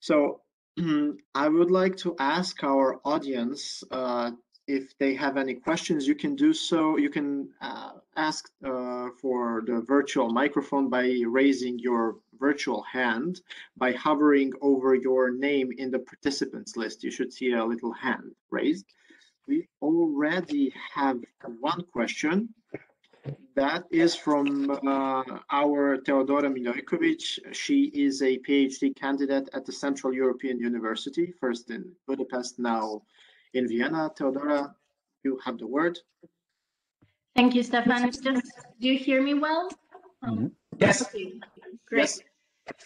So <clears throat> I would like to ask our audience uh, if they have any questions, you can do so. You can uh, ask uh, for the virtual microphone by raising your virtual hand by hovering over your name in the participants list. You should see a little hand raised. We already have one question. That is from uh, our Teodora Milojkovic. She is a PhD candidate at the Central European University, first in Budapest, now in Vienna. Teodora, you have the word. Thank you, Stefan. Just, do you hear me well? Mm -hmm. Yes. Okay. Great. Yes.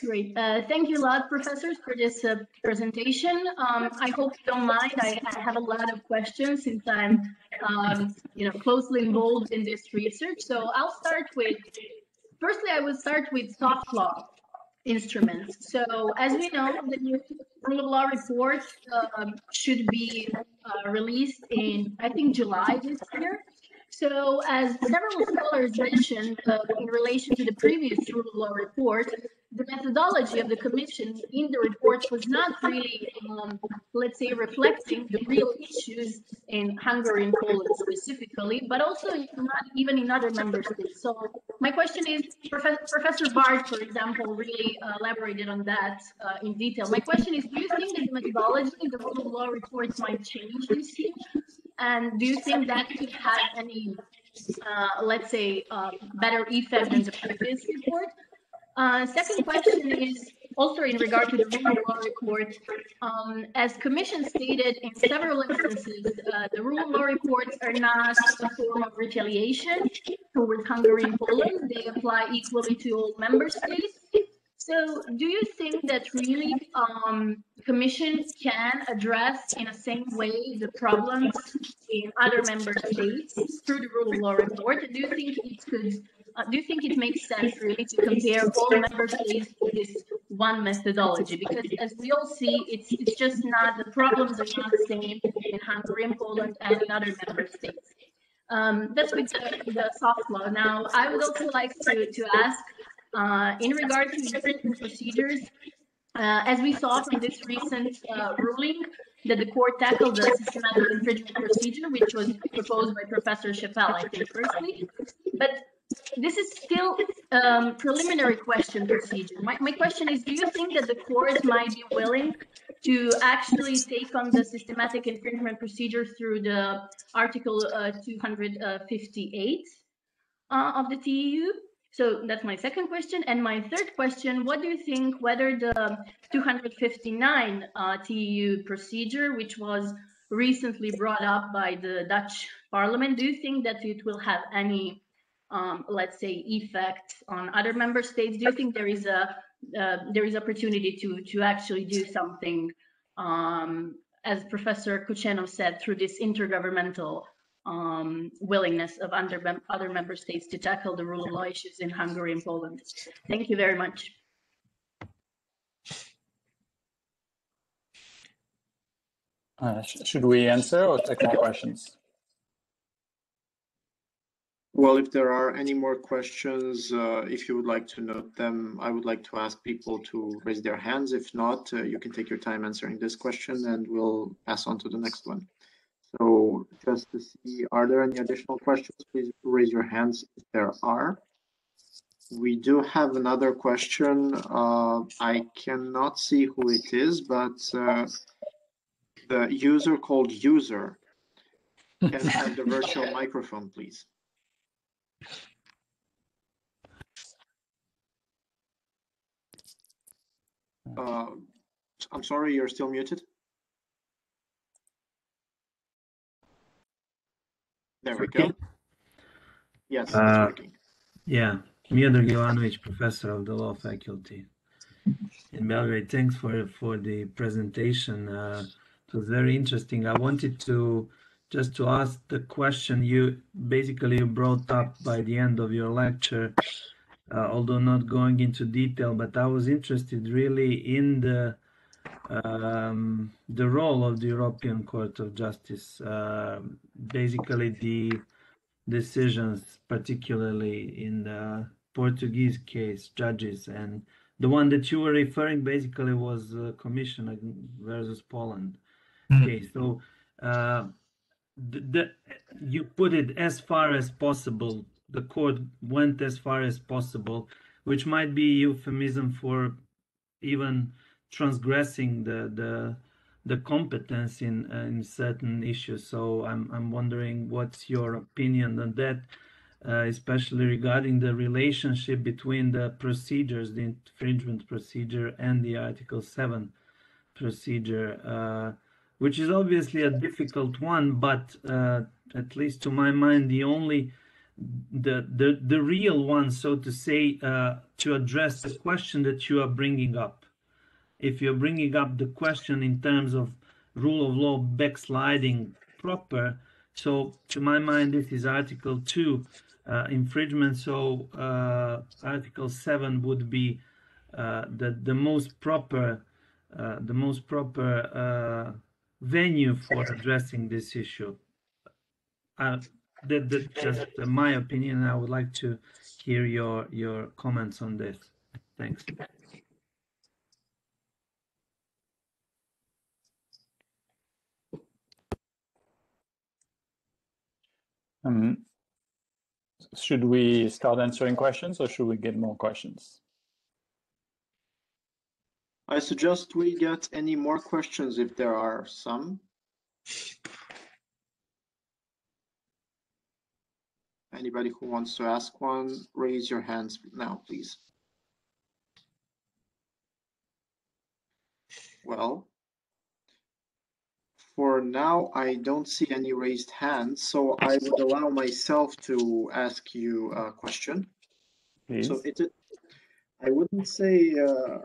Great. Uh, thank you a lot, professors, for this uh, presentation. Um, I hope you don't mind. I, I, have a lot of questions since I'm, um, you know, closely involved in this research. So I'll start with, firstly, I will start with soft law instruments. So as we know, the new rule of law report um, should be uh, released in, I think, July this year. So as several scholars mentioned uh, in relation to the previous rule of law report, the methodology of the commission in the report was not really, um, let's say, reflecting the real issues in Hungary and Poland specifically, but also not even in other member states. So my question is, Prof Professor Bard, for example, really uh, elaborated on that uh, in detail. My question is, do you think that the methodology in the rule of law reports might change this year? And do you think that could have any, uh, let's say, uh, better effect than the previous report? Uh, second question is also in regard to the rule of law report. Um, as Commission stated in several instances, uh, the rule of law reports are not a form of retaliation towards Hungary and Poland. They apply equally to all member states. So do you think that really um, Commission can address in the same way the problems in other member states through the rule of law report? Do you think it could, do you think it makes sense really to compare all member states with this one methodology? Because as we all see, it's, it's just not, the problems are not the same in Hungary and Poland and in other member states. Um, that's with the, the soft law. Now, I would also like to, to ask uh, in regard to infringement procedures, uh, as we saw from this recent uh, ruling, that the court tackled the systematic infringement procedure, which was proposed by Professor Scheppele, I think, firstly. But this is still um, preliminary question procedure. My, my question is, do you think that the court might be willing to actually take on the systematic infringement procedure through the Article uh, 258 uh, of the TEU? So that's my second question. And my third question, what do you think whether the 259 uh, TEU procedure, which was recently brought up by the Dutch parliament, do you think that it will have any, um, let's say, effect on other member states? Do you think there is a uh, there is opportunity to to actually do something, um, as Professor Kochenov said, through this intergovernmental um, willingness of under, other member states to tackle the rule of law issues in Hungary and Poland. Thank you very much. Uh, sh should we answer or take more questions? Well, if there are any more questions, uh, if you would like to note them, I would like to ask people to raise their hands. If not, uh, you can take your time answering this question and we'll pass on to the next one. So just to see, are there any additional questions? Please raise your hands if there are. We do have another question. Uh, I cannot see who it is, but uh, the user called user can have the virtual microphone, please. Uh, I'm sorry, you're still muted. There we go. Yes, Uh, it's working. Yeah, Miodrag Jovanovic, professor of the law faculty in Belgrade. Thanks for for the presentation. Uh, it was very interesting. I wanted to just to ask the question you basically you brought up by the end of your lecture, uh, although not going into detail. But I was interested really in the um, the role of the European Court of Justice. Uh, basically, the decisions, particularly in the Portuguese case, judges, and the one that you were referring basically was uh, Commission versus Poland Mm. case. So uh, the, the you put it as far as possible. The court went as far as possible, which might be euphemism for even transgressing the the the competence in uh, in certain issues. So I'm I'm wondering what's your opinion on that, uh, especially regarding the relationship between the procedures, the infringement procedure, and the Article Seven procedure, uh, which is obviously a difficult one, but uh, at least to my mind, the only the the the real one, so to say, uh, to address the question that you are bringing up if you're bringing up the question in terms of rule of law backsliding proper, so to my mind, this is Article 2 uh, infringement. So uh, Article 7 would be uh, the, the most proper, uh, the most proper venue for addressing this issue. Uh, that, that's just my opinion. I would like to hear your, your comments on this. Thanks. Um, should we start answering questions or should we get more questions? I suggest we get any more questions if there are some. Anybody who wants to ask one, raise your hands now, please. Well, for now, I don't see any raised hands, so I would allow myself to ask you a question. Please. So it, I wouldn't say, uh,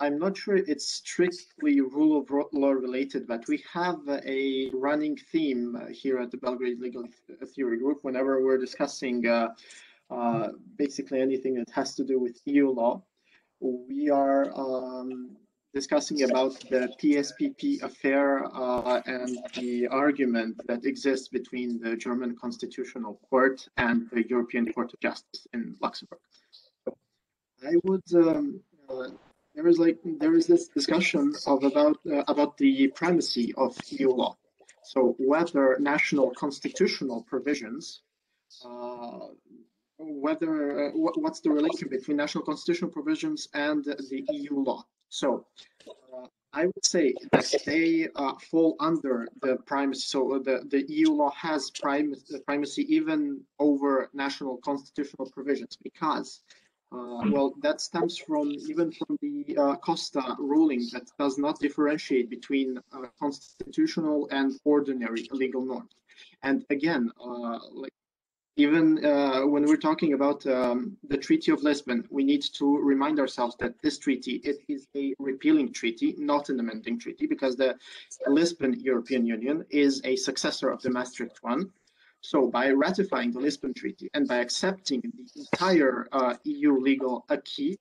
I'm not sure it's strictly rule of law related, but we have a running theme here at the Belgrade Legal Theory Group whenever we're discussing uh, uh, basically anything that has to do with EU law. We are um, discussing about the PSPP affair uh, and the argument that exists between the German Constitutional Court and the European Court of Justice in Luxembourg. I would um, uh, there is like there is this discussion of about uh, about the primacy of EU law. So whether national constitutional provisions uh, whether uh, what, what's the relation between national constitutional provisions and the EU law. So uh, I would say that they uh, fall under the primacy. So the, the EU law has prim primacy even over national constitutional provisions because, uh, well, that stems from even from the uh, Costa ruling that does not differentiate between uh, constitutional and ordinary legal norms. And again, like even uh, when we're talking about um, the Treaty of Lisbon, we need to remind ourselves that this treaty it is a repealing treaty, not an amending treaty, because the Lisbon European Union is a successor of the Maastricht one. So by ratifying the Lisbon Treaty and by accepting the entire uh, EU legal acquis,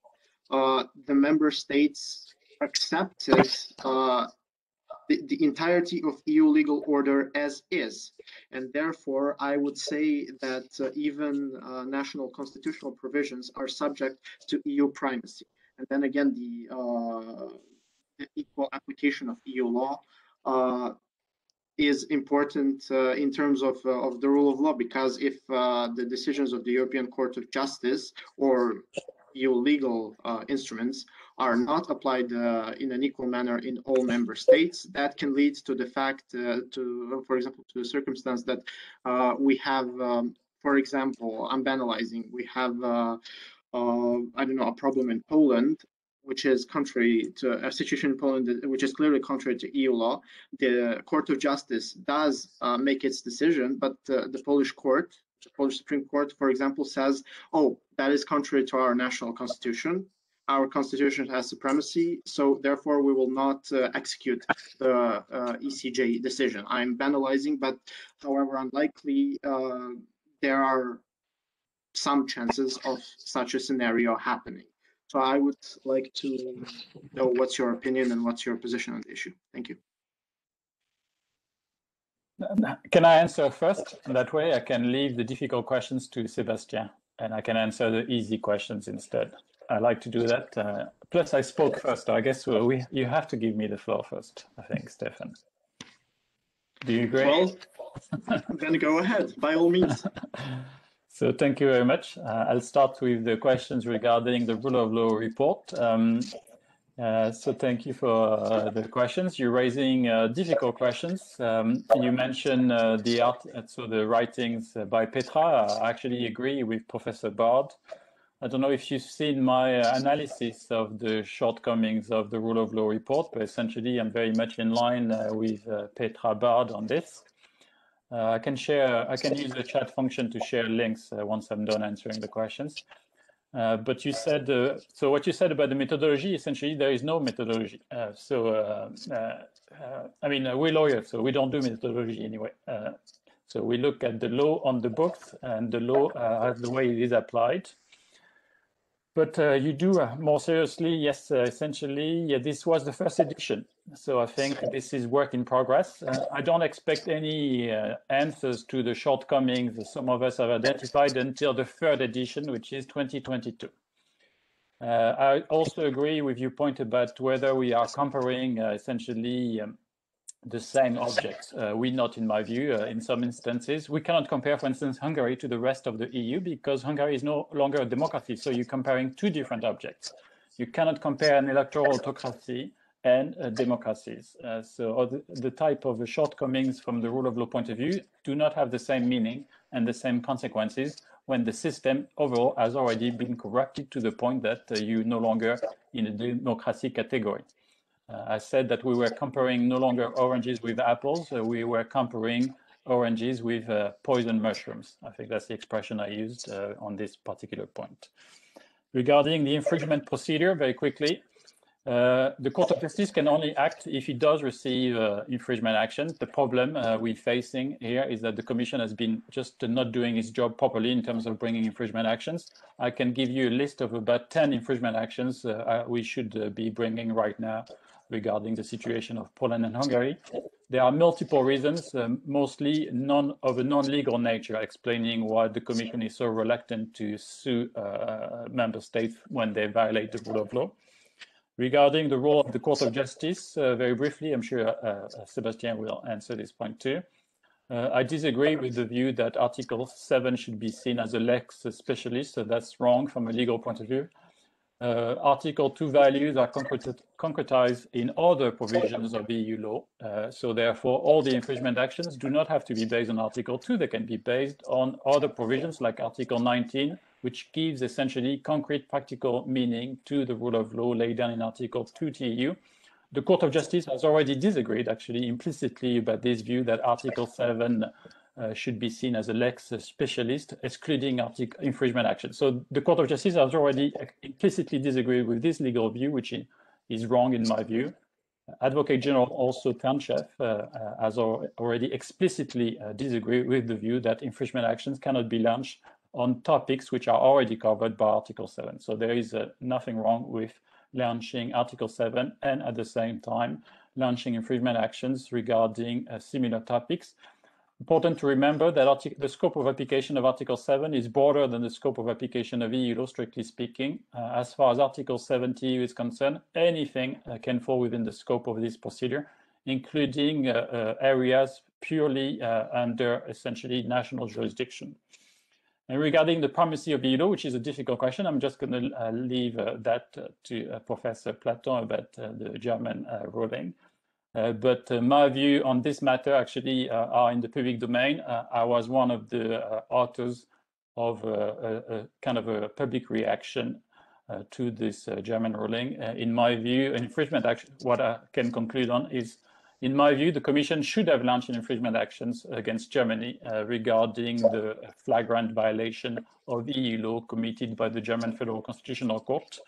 uh, the member states accepted uh, the, the entirety of EU legal order as is. And therefore, I would say that uh, even uh, national constitutional provisions are subject to EU primacy. And then again, the, uh, the equal application of EU law is important uh, in terms of, uh, of the rule of law, because if the decisions of the European Court of Justice or EU legal instruments are not applied uh, in an equal manner in all member states. That can lead to the fact, uh, to, for example, to the circumstance that uh, we have, um, for example, I'm banalizing, we have, I don't know, a problem in Poland which is contrary to a situation in Poland, which is clearly contrary to EU law. The Court of Justice does uh, make its decision, but uh, the Polish court, the Polish Supreme Court, for example, says, oh, that is contrary to our national constitution our constitution has supremacy, so therefore we will not uh, execute the uh, ECJ decision. I'm banalizing, but however unlikely, uh, there are some chances of such a scenario happening. So I would like to know what's your opinion and what's your position on the issue. Thank you. Can I answer first? That way I can leave the difficult questions to Sébastien and I can answer the easy questions instead. I like to do that. Uh, plus, I spoke first. So I guess well, we you have to give me the floor first. I think, Stefan. Do you agree? Well, then go ahead by all means. <laughs> so thank you very much. Uh, I'll start with the questions regarding the rule of law report. Um, uh, so thank you for uh, the questions. You're raising uh, difficult questions. Um, you mentioned uh, the art, uh, so the writings by Petra. I actually agree with Professor Bard. I don't know if you've seen my analysis of the shortcomings of the rule of law report, but essentially I'm very much in line with Petra Bard on this. I can share, I can use the chat function to share links once I'm done answering the questions. Uh, but you said, uh, so what you said about the methodology, essentially there is no methodology. Uh, so, uh, uh, I mean, we're lawyers, so we don't do methodology anyway. so we look at the law on the books and the law as the way it is applied. But uh, you do uh, more seriously, yes, uh, essentially, yeah, this was the first edition. So I think this is work in progress. Uh, I don't expect any uh, answers to the shortcomings that some of us have identified until the third edition, which is 2022. Uh, I also agree with your point about whether we are comparing essentially um, the same objects. Uh, we not, in my view, uh, in some instances. We cannot compare, for instance, Hungary to the rest of the EU because Hungary is no longer a democracy. So you're comparing two different objects. You cannot compare an electoral autocracy and uh, democracies. Uh, so the, the, type of shortcomings from the rule of law point of view do not have the same meaning and the same consequences when the system overall has already been corrupted to the point that uh, you no longer in a democracy category. Uh, I said that we were comparing no longer oranges with apples, uh, we were comparing oranges with uh, poison mushrooms. I think that's the expression I used uh, on this particular point. Regarding the infringement procedure, very quickly, uh, the Court of Justice can only act if it does receive uh, infringement action. The problem we're facing here is that the Commission has been just not doing its job properly in terms of bringing infringement actions. I can give you a list of about 10 infringement actions we should be bringing right now regarding the situation of Poland and Hungary. There are multiple reasons, um, mostly non of a non-legal nature, explaining why the Commission is so reluctant to sue uh, member states when they violate the rule of law. Regarding the role of the Court of Justice, uh, very briefly, I'm sure uh, uh Sébastien will answer this point too. Uh, I disagree with the view that Article 7 should be seen as a lex specialis. So that's wrong from a legal point of view uh, Article 2 values are concretized in other provisions of EU law. Uh, so therefore, all the infringement actions do not have to be based on Article 2. They can be based on other provisions like Article 19, which gives essentially concrete practical meaning to the rule of law laid down in Article 2 TEU. The Court of Justice has already disagreed actually implicitly about this view that Article 7 uh, should be seen as a lex specialis, excluding infringement action. So the Court of Justice has already implicitly disagreed with this legal view, which is wrong in my view. Advocate General also Tanchev uh, uh, has already explicitly uh, disagreed with the view that infringement actions cannot be launched on topics which are already covered by Article 7. So there is uh, nothing wrong with launching Article 7 and at the same time launching infringement actions regarding uh, similar topics. Important to remember that the scope of application of Article 7 is broader than the scope of application of EU law, strictly speaking. Uh, as far as Article 70 is concerned, anything uh, can fall within the scope of this procedure, including uh, uh areas purely uh, under essentially national jurisdiction. And regarding the primacy of EU law, which is a difficult question, I'm just going to uh, leave that to Professor Platon about the German ruling. Uh, but uh, my view on this matter actually uh, are in the public domain. I was one of the authors of a, a, kind of a public reaction uh, to this uh, German ruling. Uh, in my view, infringement action, what I can conclude on is, in my view, the Commission should have launched infringement actions against Germany regarding the flagrant violation of EU law committed by the German Federal Constitutional Court.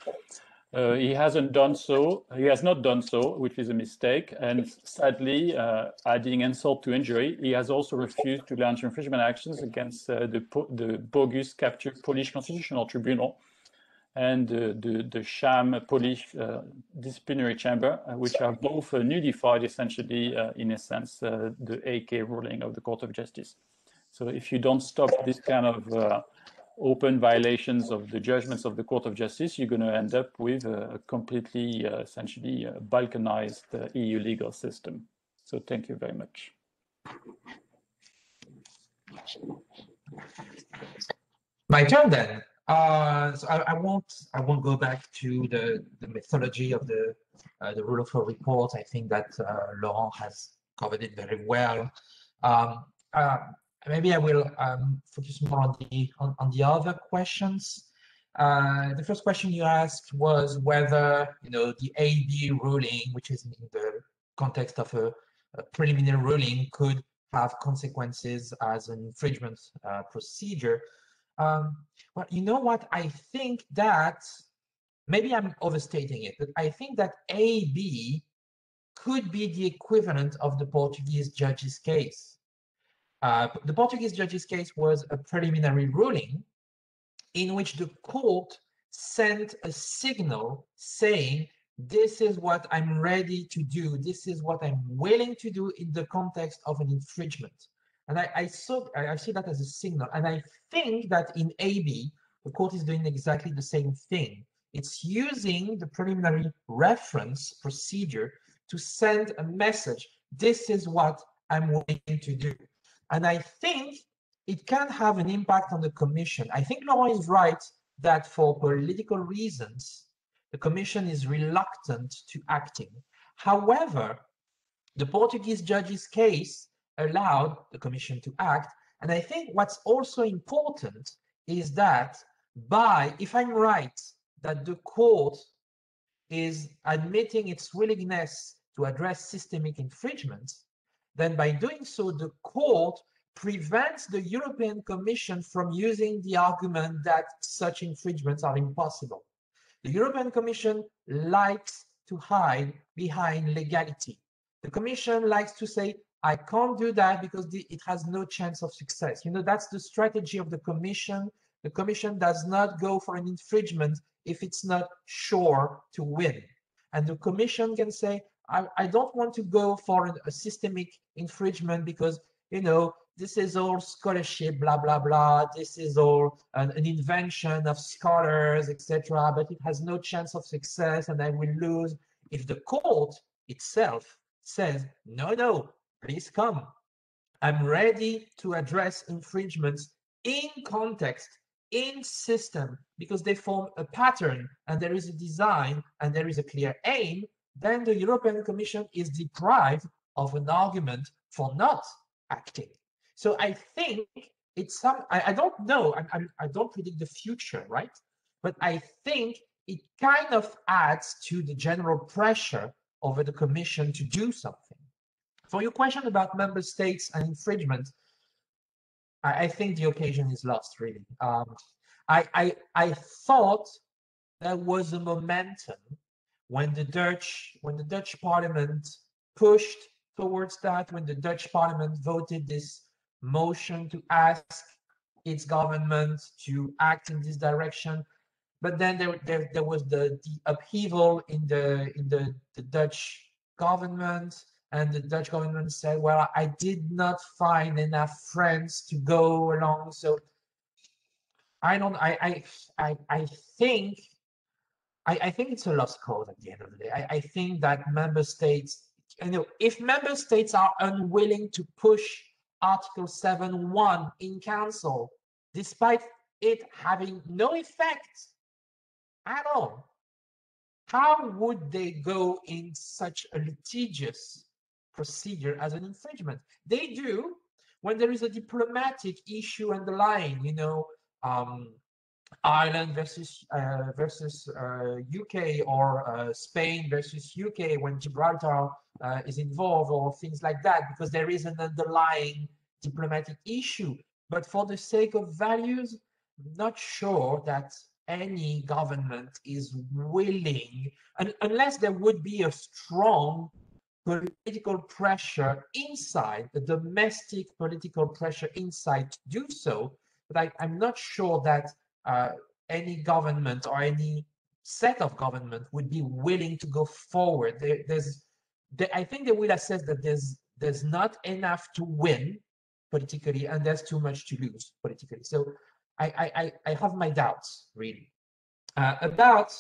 Uh, he hasn't done so. He has not done so, which is a mistake. And sadly, uh, adding insult to injury, he has also refused to launch infringement actions against uh, the, the bogus captured Polish Constitutional Tribunal. and the, the, sham Polish uh, disciplinary chamber, uh, which are both uh, nullified essentially, in a sense, the AK ruling of the Court of Justice. So if you don't stop this kind of open violations of the judgments of the Court of Justice, you're going to end up with a completely, essentially, balkanized EU legal system. So thank you very much. My turn then. Uh, so I, I, won't I won't go back to the, the methodology of the uh, the rule of law report. I think that uh, Laurent has covered it very well. Um, uh, maybe I will um, focus more on the on, on the other questions. Uh, the first question you asked was whether you know the AB ruling, which is in the context of a, a preliminary ruling, could have consequences as an infringement uh, procedure. Um, well, you know what? I think that maybe I'm overstating it, but I think that AB could be the equivalent of the Portuguese judge's case. Uh, the Portuguese judge's case was a preliminary ruling in which the court sent a signal saying, this is what I'm ready to do. This is what I'm willing to do in the context of an infringement. And I, I saw I see that as a signal. And I think that in AB, the court is doing exactly the same thing. It's using the preliminary reference procedure to send a message. This is what I'm willing to do. And I think it can have an impact on the commission. I think Laurent is right that for political reasons, the commission is reluctant to acting. However, the Portuguese judge's case allowed the Commission to act. And I think what's also important is that by, if I'm right, that the court is admitting its willingness to address systemic infringements, then by doing so, the court prevents the European Commission from using the argument that such infringements are impossible. The European Commission likes to hide behind legality. The Commission likes to say, I can't do that because it has no chance of success. You know, that's the strategy of the commission. The commission does not go for an infringement if it's not sure to win. And the commission can say, I, I don't want to go for an, a systemic infringement because, you know, this is all scholarship, blah, blah, blah. This is all an, an invention of scholars, etc. But it has no chance of success and I will lose. If the court itself says, no, no, please come. I'm ready to address infringements in context, in system, because they form a pattern and there is a design and there is a clear aim, then the European Commission is deprived of an argument for not acting. So I think it's some, I, I don't know, I, I, I don't predict the future, right? But I think it kind of adds to the general pressure over the Commission to do something. For your question about member states and infringement, I, I think the occasion is lost, really. Um, I, I, I thought there was a momentum when the Dutch when the Dutch Parliament pushed towards that, when the Dutch Parliament voted this motion to ask its government to act in this direction. But then there, there, there was the, the upheaval in the in the, the Dutch government and the Dutch government said, well, I did not find enough friends to go along. So I don't, I, I, I, I think, I, I think it's a lost cause at the end of the day. I, I think that member states, you know, if member states are unwilling to push Article 7.1 in council, despite it having no effect at all, how would they go in such a litigious procedure as an infringement. They do when there is a diplomatic issue underlying, you know, um, Ireland versus uh, versus uh, UK or uh, Spain versus UK when Gibraltar uh, is involved or things like that, because there is an underlying diplomatic issue. But for the sake of values, I'm not sure that any government is willing, and unless there would be a strong political pressure inside, the domestic political pressure inside to do so. But I, am not sure that uh, any government or any set of government would be willing to go forward. There, there's, there, I think they will assess that there's there's not enough to win politically, and there's too much to lose politically. So I I, I have my doubts really uh, about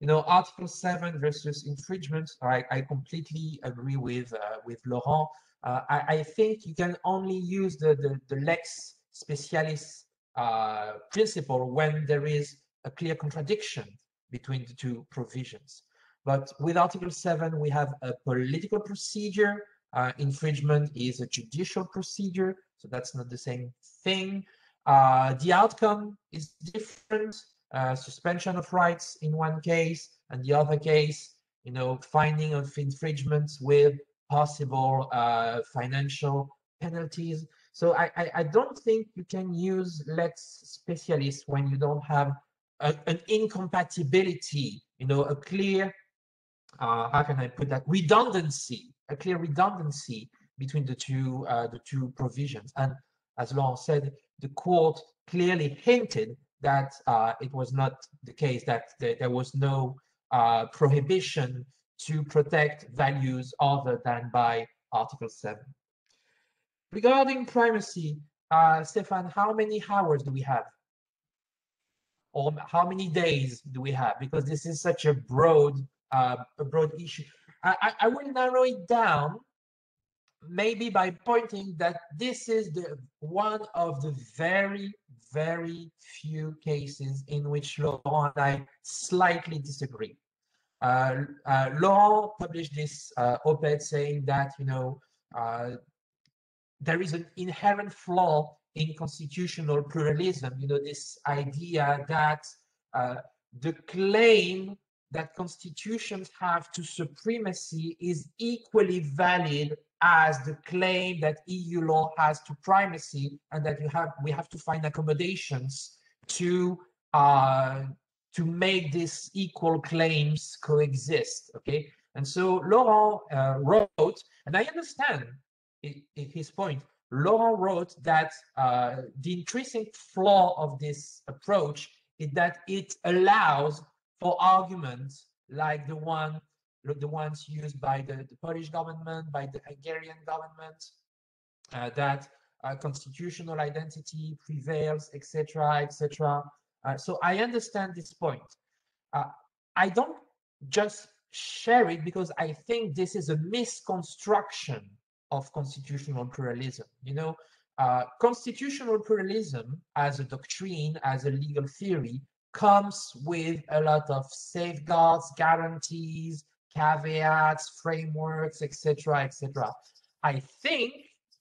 you know Article Seven versus infringement. I, I completely agree with uh, with Laurent. Uh, I, I, think you can only use the the, the lex specialis uh, principle when there is a clear contradiction between the two provisions. But with Article 7, we have a political procedure. Uh, infringement is a judicial procedure, so that's not the same thing. Uh, the outcome is different. Uh, suspension of rights in one case, and the other case, you know, finding of infringements with possible uh, financial penalties. So I, I, I, don't think you can use lex specialis when you don't have a, an incompatibility, you know, a clear, uh, how can I put that, redundancy, a clear redundancy between the two, uh, the two provisions. And as Laurent said, the court clearly hinted that uh, it was not the case, that there, there was no uh, prohibition to protect values other than by Article 7. Regarding primacy, uh, Stefan, how many hours do we have? or how many days do we have? Because this is such a broad, uh, a broad issue. I, I will narrow it down maybe by pointing that this is the one of the very, very few cases in which Laurent and I slightly disagree. Uh, uh, Laurent published this uh, op-ed saying that, you know, uh, there is an inherent flaw in constitutional pluralism, you know, this idea that uh, the claim that constitutions have to supremacy is equally valid as the claim that EU law has to primacy, and that you have we have to find accommodations to uh, to make these equal claims coexist. Okay, and so Laurent uh, wrote, and I understand his point. Laurent wrote that uh, the intrinsic flaw of this approach is that it allows for arguments like the one the ones used by the, the Polish government, by the Hungarian government, uh, that uh, constitutional identity prevails, etc., etc. Uh, so I understand this point. Uh, I don't just share it because I think this is a misconstruction of constitutional pluralism. You know, uh, constitutional pluralism as a doctrine, as a legal theory, comes with a lot of safeguards, guarantees, caveats, frameworks, etc., etc. I think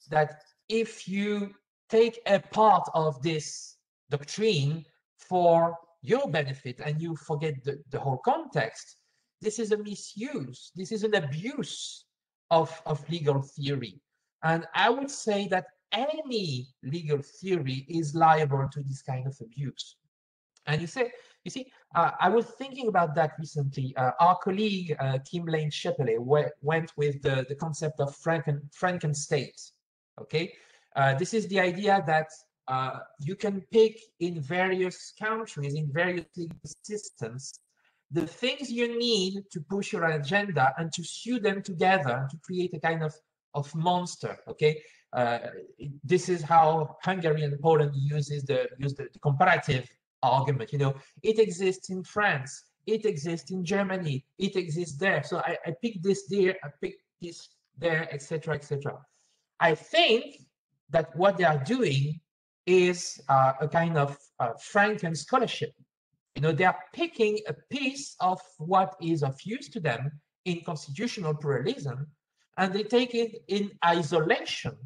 that if you take a part of this doctrine for your benefit and you forget the, the whole context, this is a misuse. This is an abuse of, of legal theory. And I would say that any legal theory is liable to this kind of abuse. And you say, you see, uh, I was thinking about that recently. Uh, our colleague uh, Kim Lane Scheppele went with the, the concept of Franken, Frankenstate. Okay, uh, this is the idea that uh, you can pick in various countries, in various systems, the things you need to push your agenda and to sew them together to create a kind of, of monster, okay? Uh, this is how Hungary and Poland uses the, use the, comparative argument, you know, it exists in France, it exists in Germany, it exists there. So I, I pick this there, I pick this there, etc., etc. I think that what they are doing is uh, a kind of uh, Franken scholarship you know, they are picking a piece of what is of use to them in constitutional pluralism, and they take it in isolation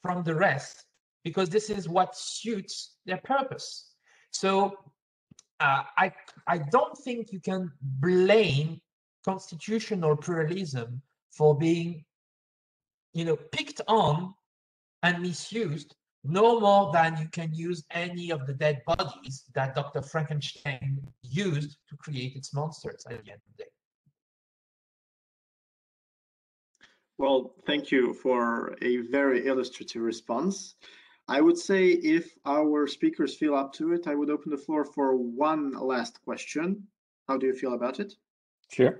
from the rest because this is what suits their purpose. So uh, I I don't think you can blame constitutional pluralism for being, you know, picked on and misused no more than you can use any of the dead bodies that Dr. Frankenstein used to create its monsters at the end of the day. Well, thank you for a very illustrative response. I would say if our speakers feel up to it, I would open the floor for one last question. How do you feel about it? Sure.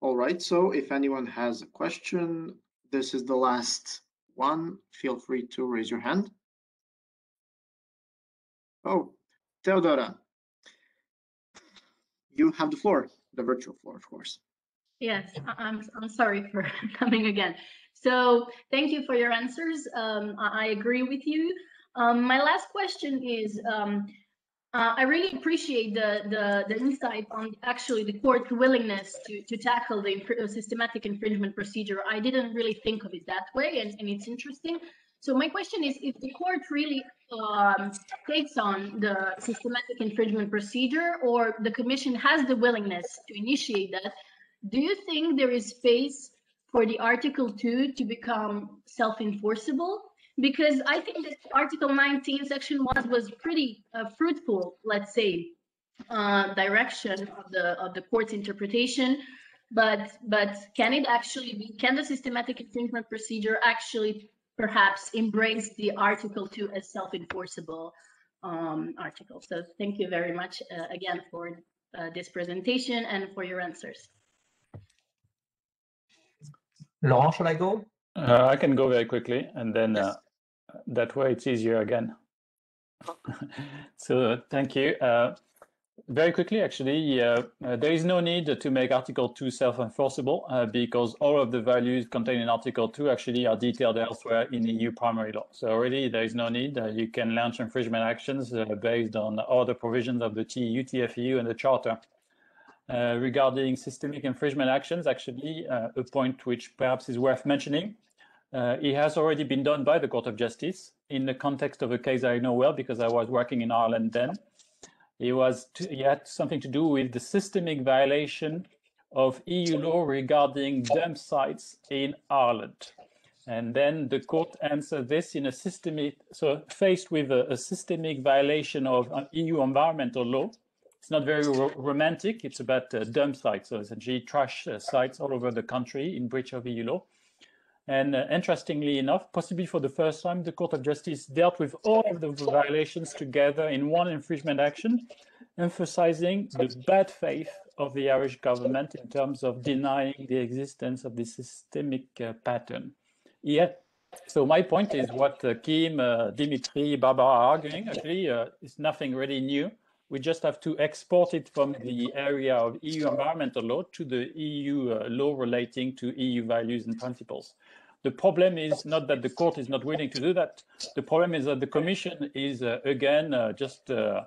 All right, so if anyone has a question, this is the last one. Feel free to raise your hand. Oh, Teodora, you have the floor, the virtual floor, of course. Yes, I'm, I'm sorry for <laughs> coming again. So thank you for your answers. Um, I, I agree with you. Um, my last question is, um, uh, I really appreciate the, the, the insight on actually the court's willingness to, to tackle the infr- systematic infringement procedure. I didn't really think of it that way, and, and it's interesting. So my question is, if the court really um, takes on the systematic infringement procedure, or the commission has the willingness to initiate that, do you think there is space for the Article 2 to become self-enforceable? Because I think that Article 19, Section 1 was pretty uh, fruitful, let's say, uh, direction of the of the court's interpretation. But but can it actually be? Can the systematic infringement procedure actually perhaps embrace the Article 2 as self-enforceable um, article? So thank you very much uh, again for uh, this presentation and for your answers. Laurent, shall I go? Uh, I can go very quickly, and then uh, that way it's easier again. <laughs> so thank you. Uh, very quickly, actually, uh, uh, there is no need to make Article 2 self-enforceable uh, because all of the values contained in Article 2 actually are detailed elsewhere in EU primary law. So already there is no need. you can launch infringement actions based on all the provisions of the TEU, TFEU, and the Charter. Uh, regarding systemic infringement actions, actually, uh, a point which perhaps is worth mentioning. Uh, it has already been done by the Court of Justice in the context of a case I know well because I was working in Ireland then. It was to, it had something to do with the systemic violation of EU law regarding dump sites in Ireland. And then the court answered this in a systemic, so faced with a, a systemic violation of EU environmental law, it's not very ro romantic. It's about uh, dump sites, so essentially trash uh, sites all over the country in breach of EU law. And uh, interestingly enough, possibly for the first time, the Court of Justice dealt with all of the violations together in one infringement action, emphasizing the bad faith of the Irish government in terms of denying the existence of this systemic uh, pattern. Yet, So my point is what uh, Kim, uh, Dimitri, Barbara are arguing actually uh, is nothing really new we just have to export it from the area of EU environmental law to the EU uh, law relating to EU values and principles. The problem is not that the court is not willing to do that. The problem is that the commission is, uh, again, uh, just uh,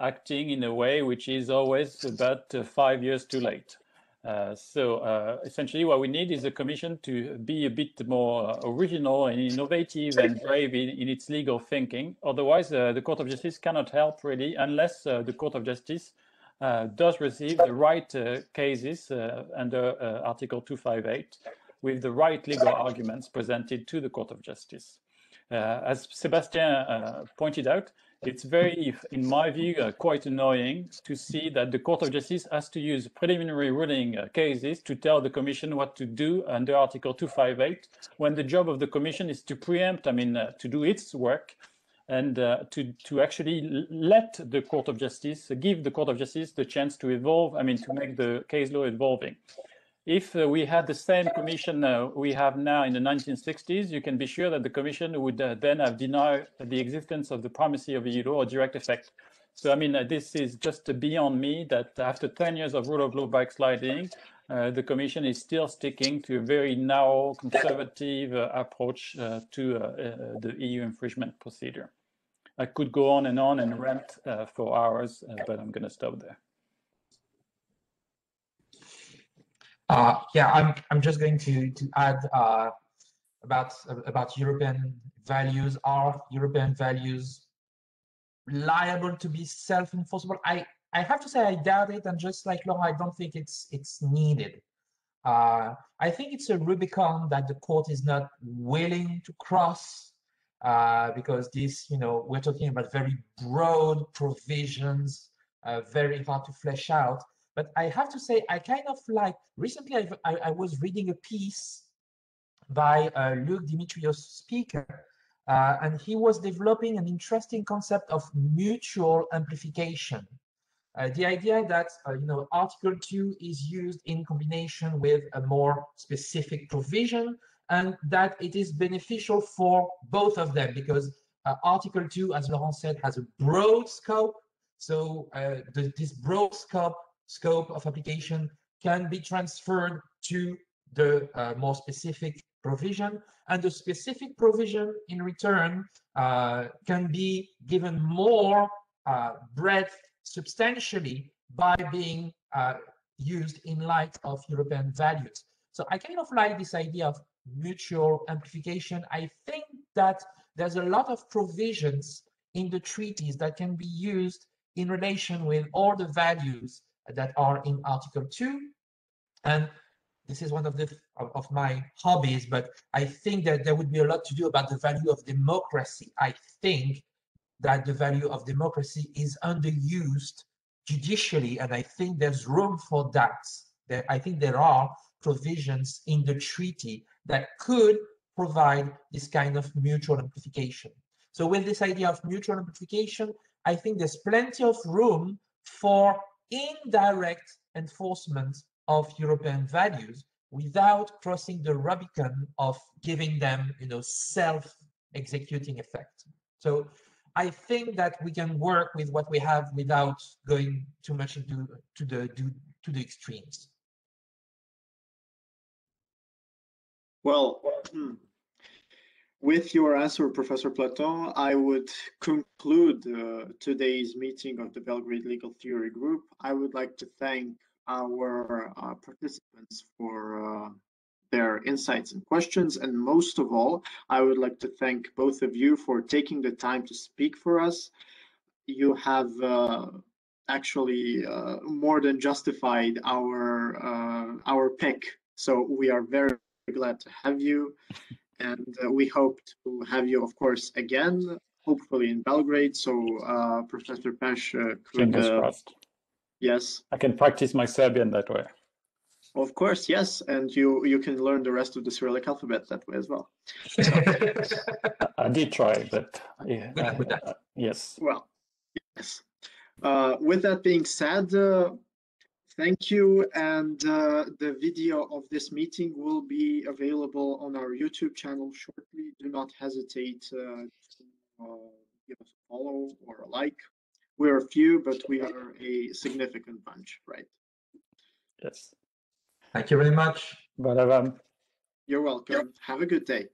acting in a way which is always about uh, five years too late. Uh, so uh, essentially what we need is a commission to be a bit more original and innovative and brave in, in its legal thinking. Otherwise, the Court of Justice cannot help really unless the Court of Justice does receive the right cases under Article 258 with the right legal arguments presented to the Court of Justice. as Sébastien pointed out, it's very, in my view, uh, quite annoying to see that the Court of Justice has to use preliminary ruling uh, cases to tell the Commission what to do under Article 258, when the job of the Commission is to preempt, I mean, uh, to do its work and uh, to, to actually let the Court of Justice, give the Court of Justice the chance to evolve, I mean, to make the case law evolving if uh, we had the same commission uh, we have now in the 1960s, you can be sure that the commission would uh, then have denied the existence of the primacy of EU law or direct effect. So, I mean, uh, this is just beyond me that after 10 years of rule of law backsliding, uh, the commission is still sticking to a very narrow, conservative uh, approach to the EU infringement procedure. I could go on and on and rant for hours, but I'm going to stop there. Uh, yeah, I'm, I'm just going to, to add uh, about, about European values. Are European values liable to be self-enforceable? I, I have to say I doubt it, and just like Laurent, I don't think it's it's needed. Uh, I think it's a Rubicon that the court is not willing to cross uh, because this, you know, we're talking about very broad provisions, uh, very hard to flesh out. But I have to say, I kind of like, recently I, I, I was reading a piece by uh, Luke Dimitrios Spieker uh, and he was developing an interesting concept of mutual amplification. Uh, the idea that uh, you know Article 2 is used in combination with a more specific provision and that it is beneficial for both of them because uh, Article 2, as Laurent said, has a broad scope. So uh, the, this broad scope, scope of application can be transferred to the uh, more specific provision and the specific provision in return uh, can be given more uh, breadth substantially by being uh, used in light of European values. So I kind of like this idea of mutual amplification. I think that there's a lot of provisions in the treaties that can be used in relation with all the values that are in Article 2. And this is one of the of, my hobbies, but I think that there would be a lot to do about the value of democracy. I think that the value of democracy is underused judicially, and I think there's room for that. I think there are provisions in the treaty that could provide this kind of mutual amplification. So with this idea of mutual amplification, I think there's plenty of room for indirect enforcement of European values without crossing the Rubicon of giving them, you know, self-executing effect. So I think that we can work with what we have without going too much into to the to, the extremes. Well, hmm, with your answer, Professor Platon, I would conclude uh, today's meeting of the Belgrade Legal Theory Group. I would like to thank our uh, participants for uh, their insights and questions. And most of all, I would like to thank both of you for taking the time to speak for us. You have uh, actually uh, more than justified our uh, our pick. So we are very glad to have you. And uh, we hope to have you, of course, again, hopefully in Belgrade. So uh, Professor Pech uh, could. Fingers crossed. Yes. I can practice my Serbian that way. Of course, yes, and you you can learn the rest of the Cyrillic alphabet that way as well. <laughs> I did try, but yeah, uh, yes. Well, yes. Uh, with that being said, uh, Thank you. And uh, the video of this meeting will be available on our YouTube channel shortly. Do not hesitate uh, to uh, give us a follow or a like. We're a few, but we are a significant bunch, right? Yes. Thank you very much. Bye, You're welcome. Have a good day.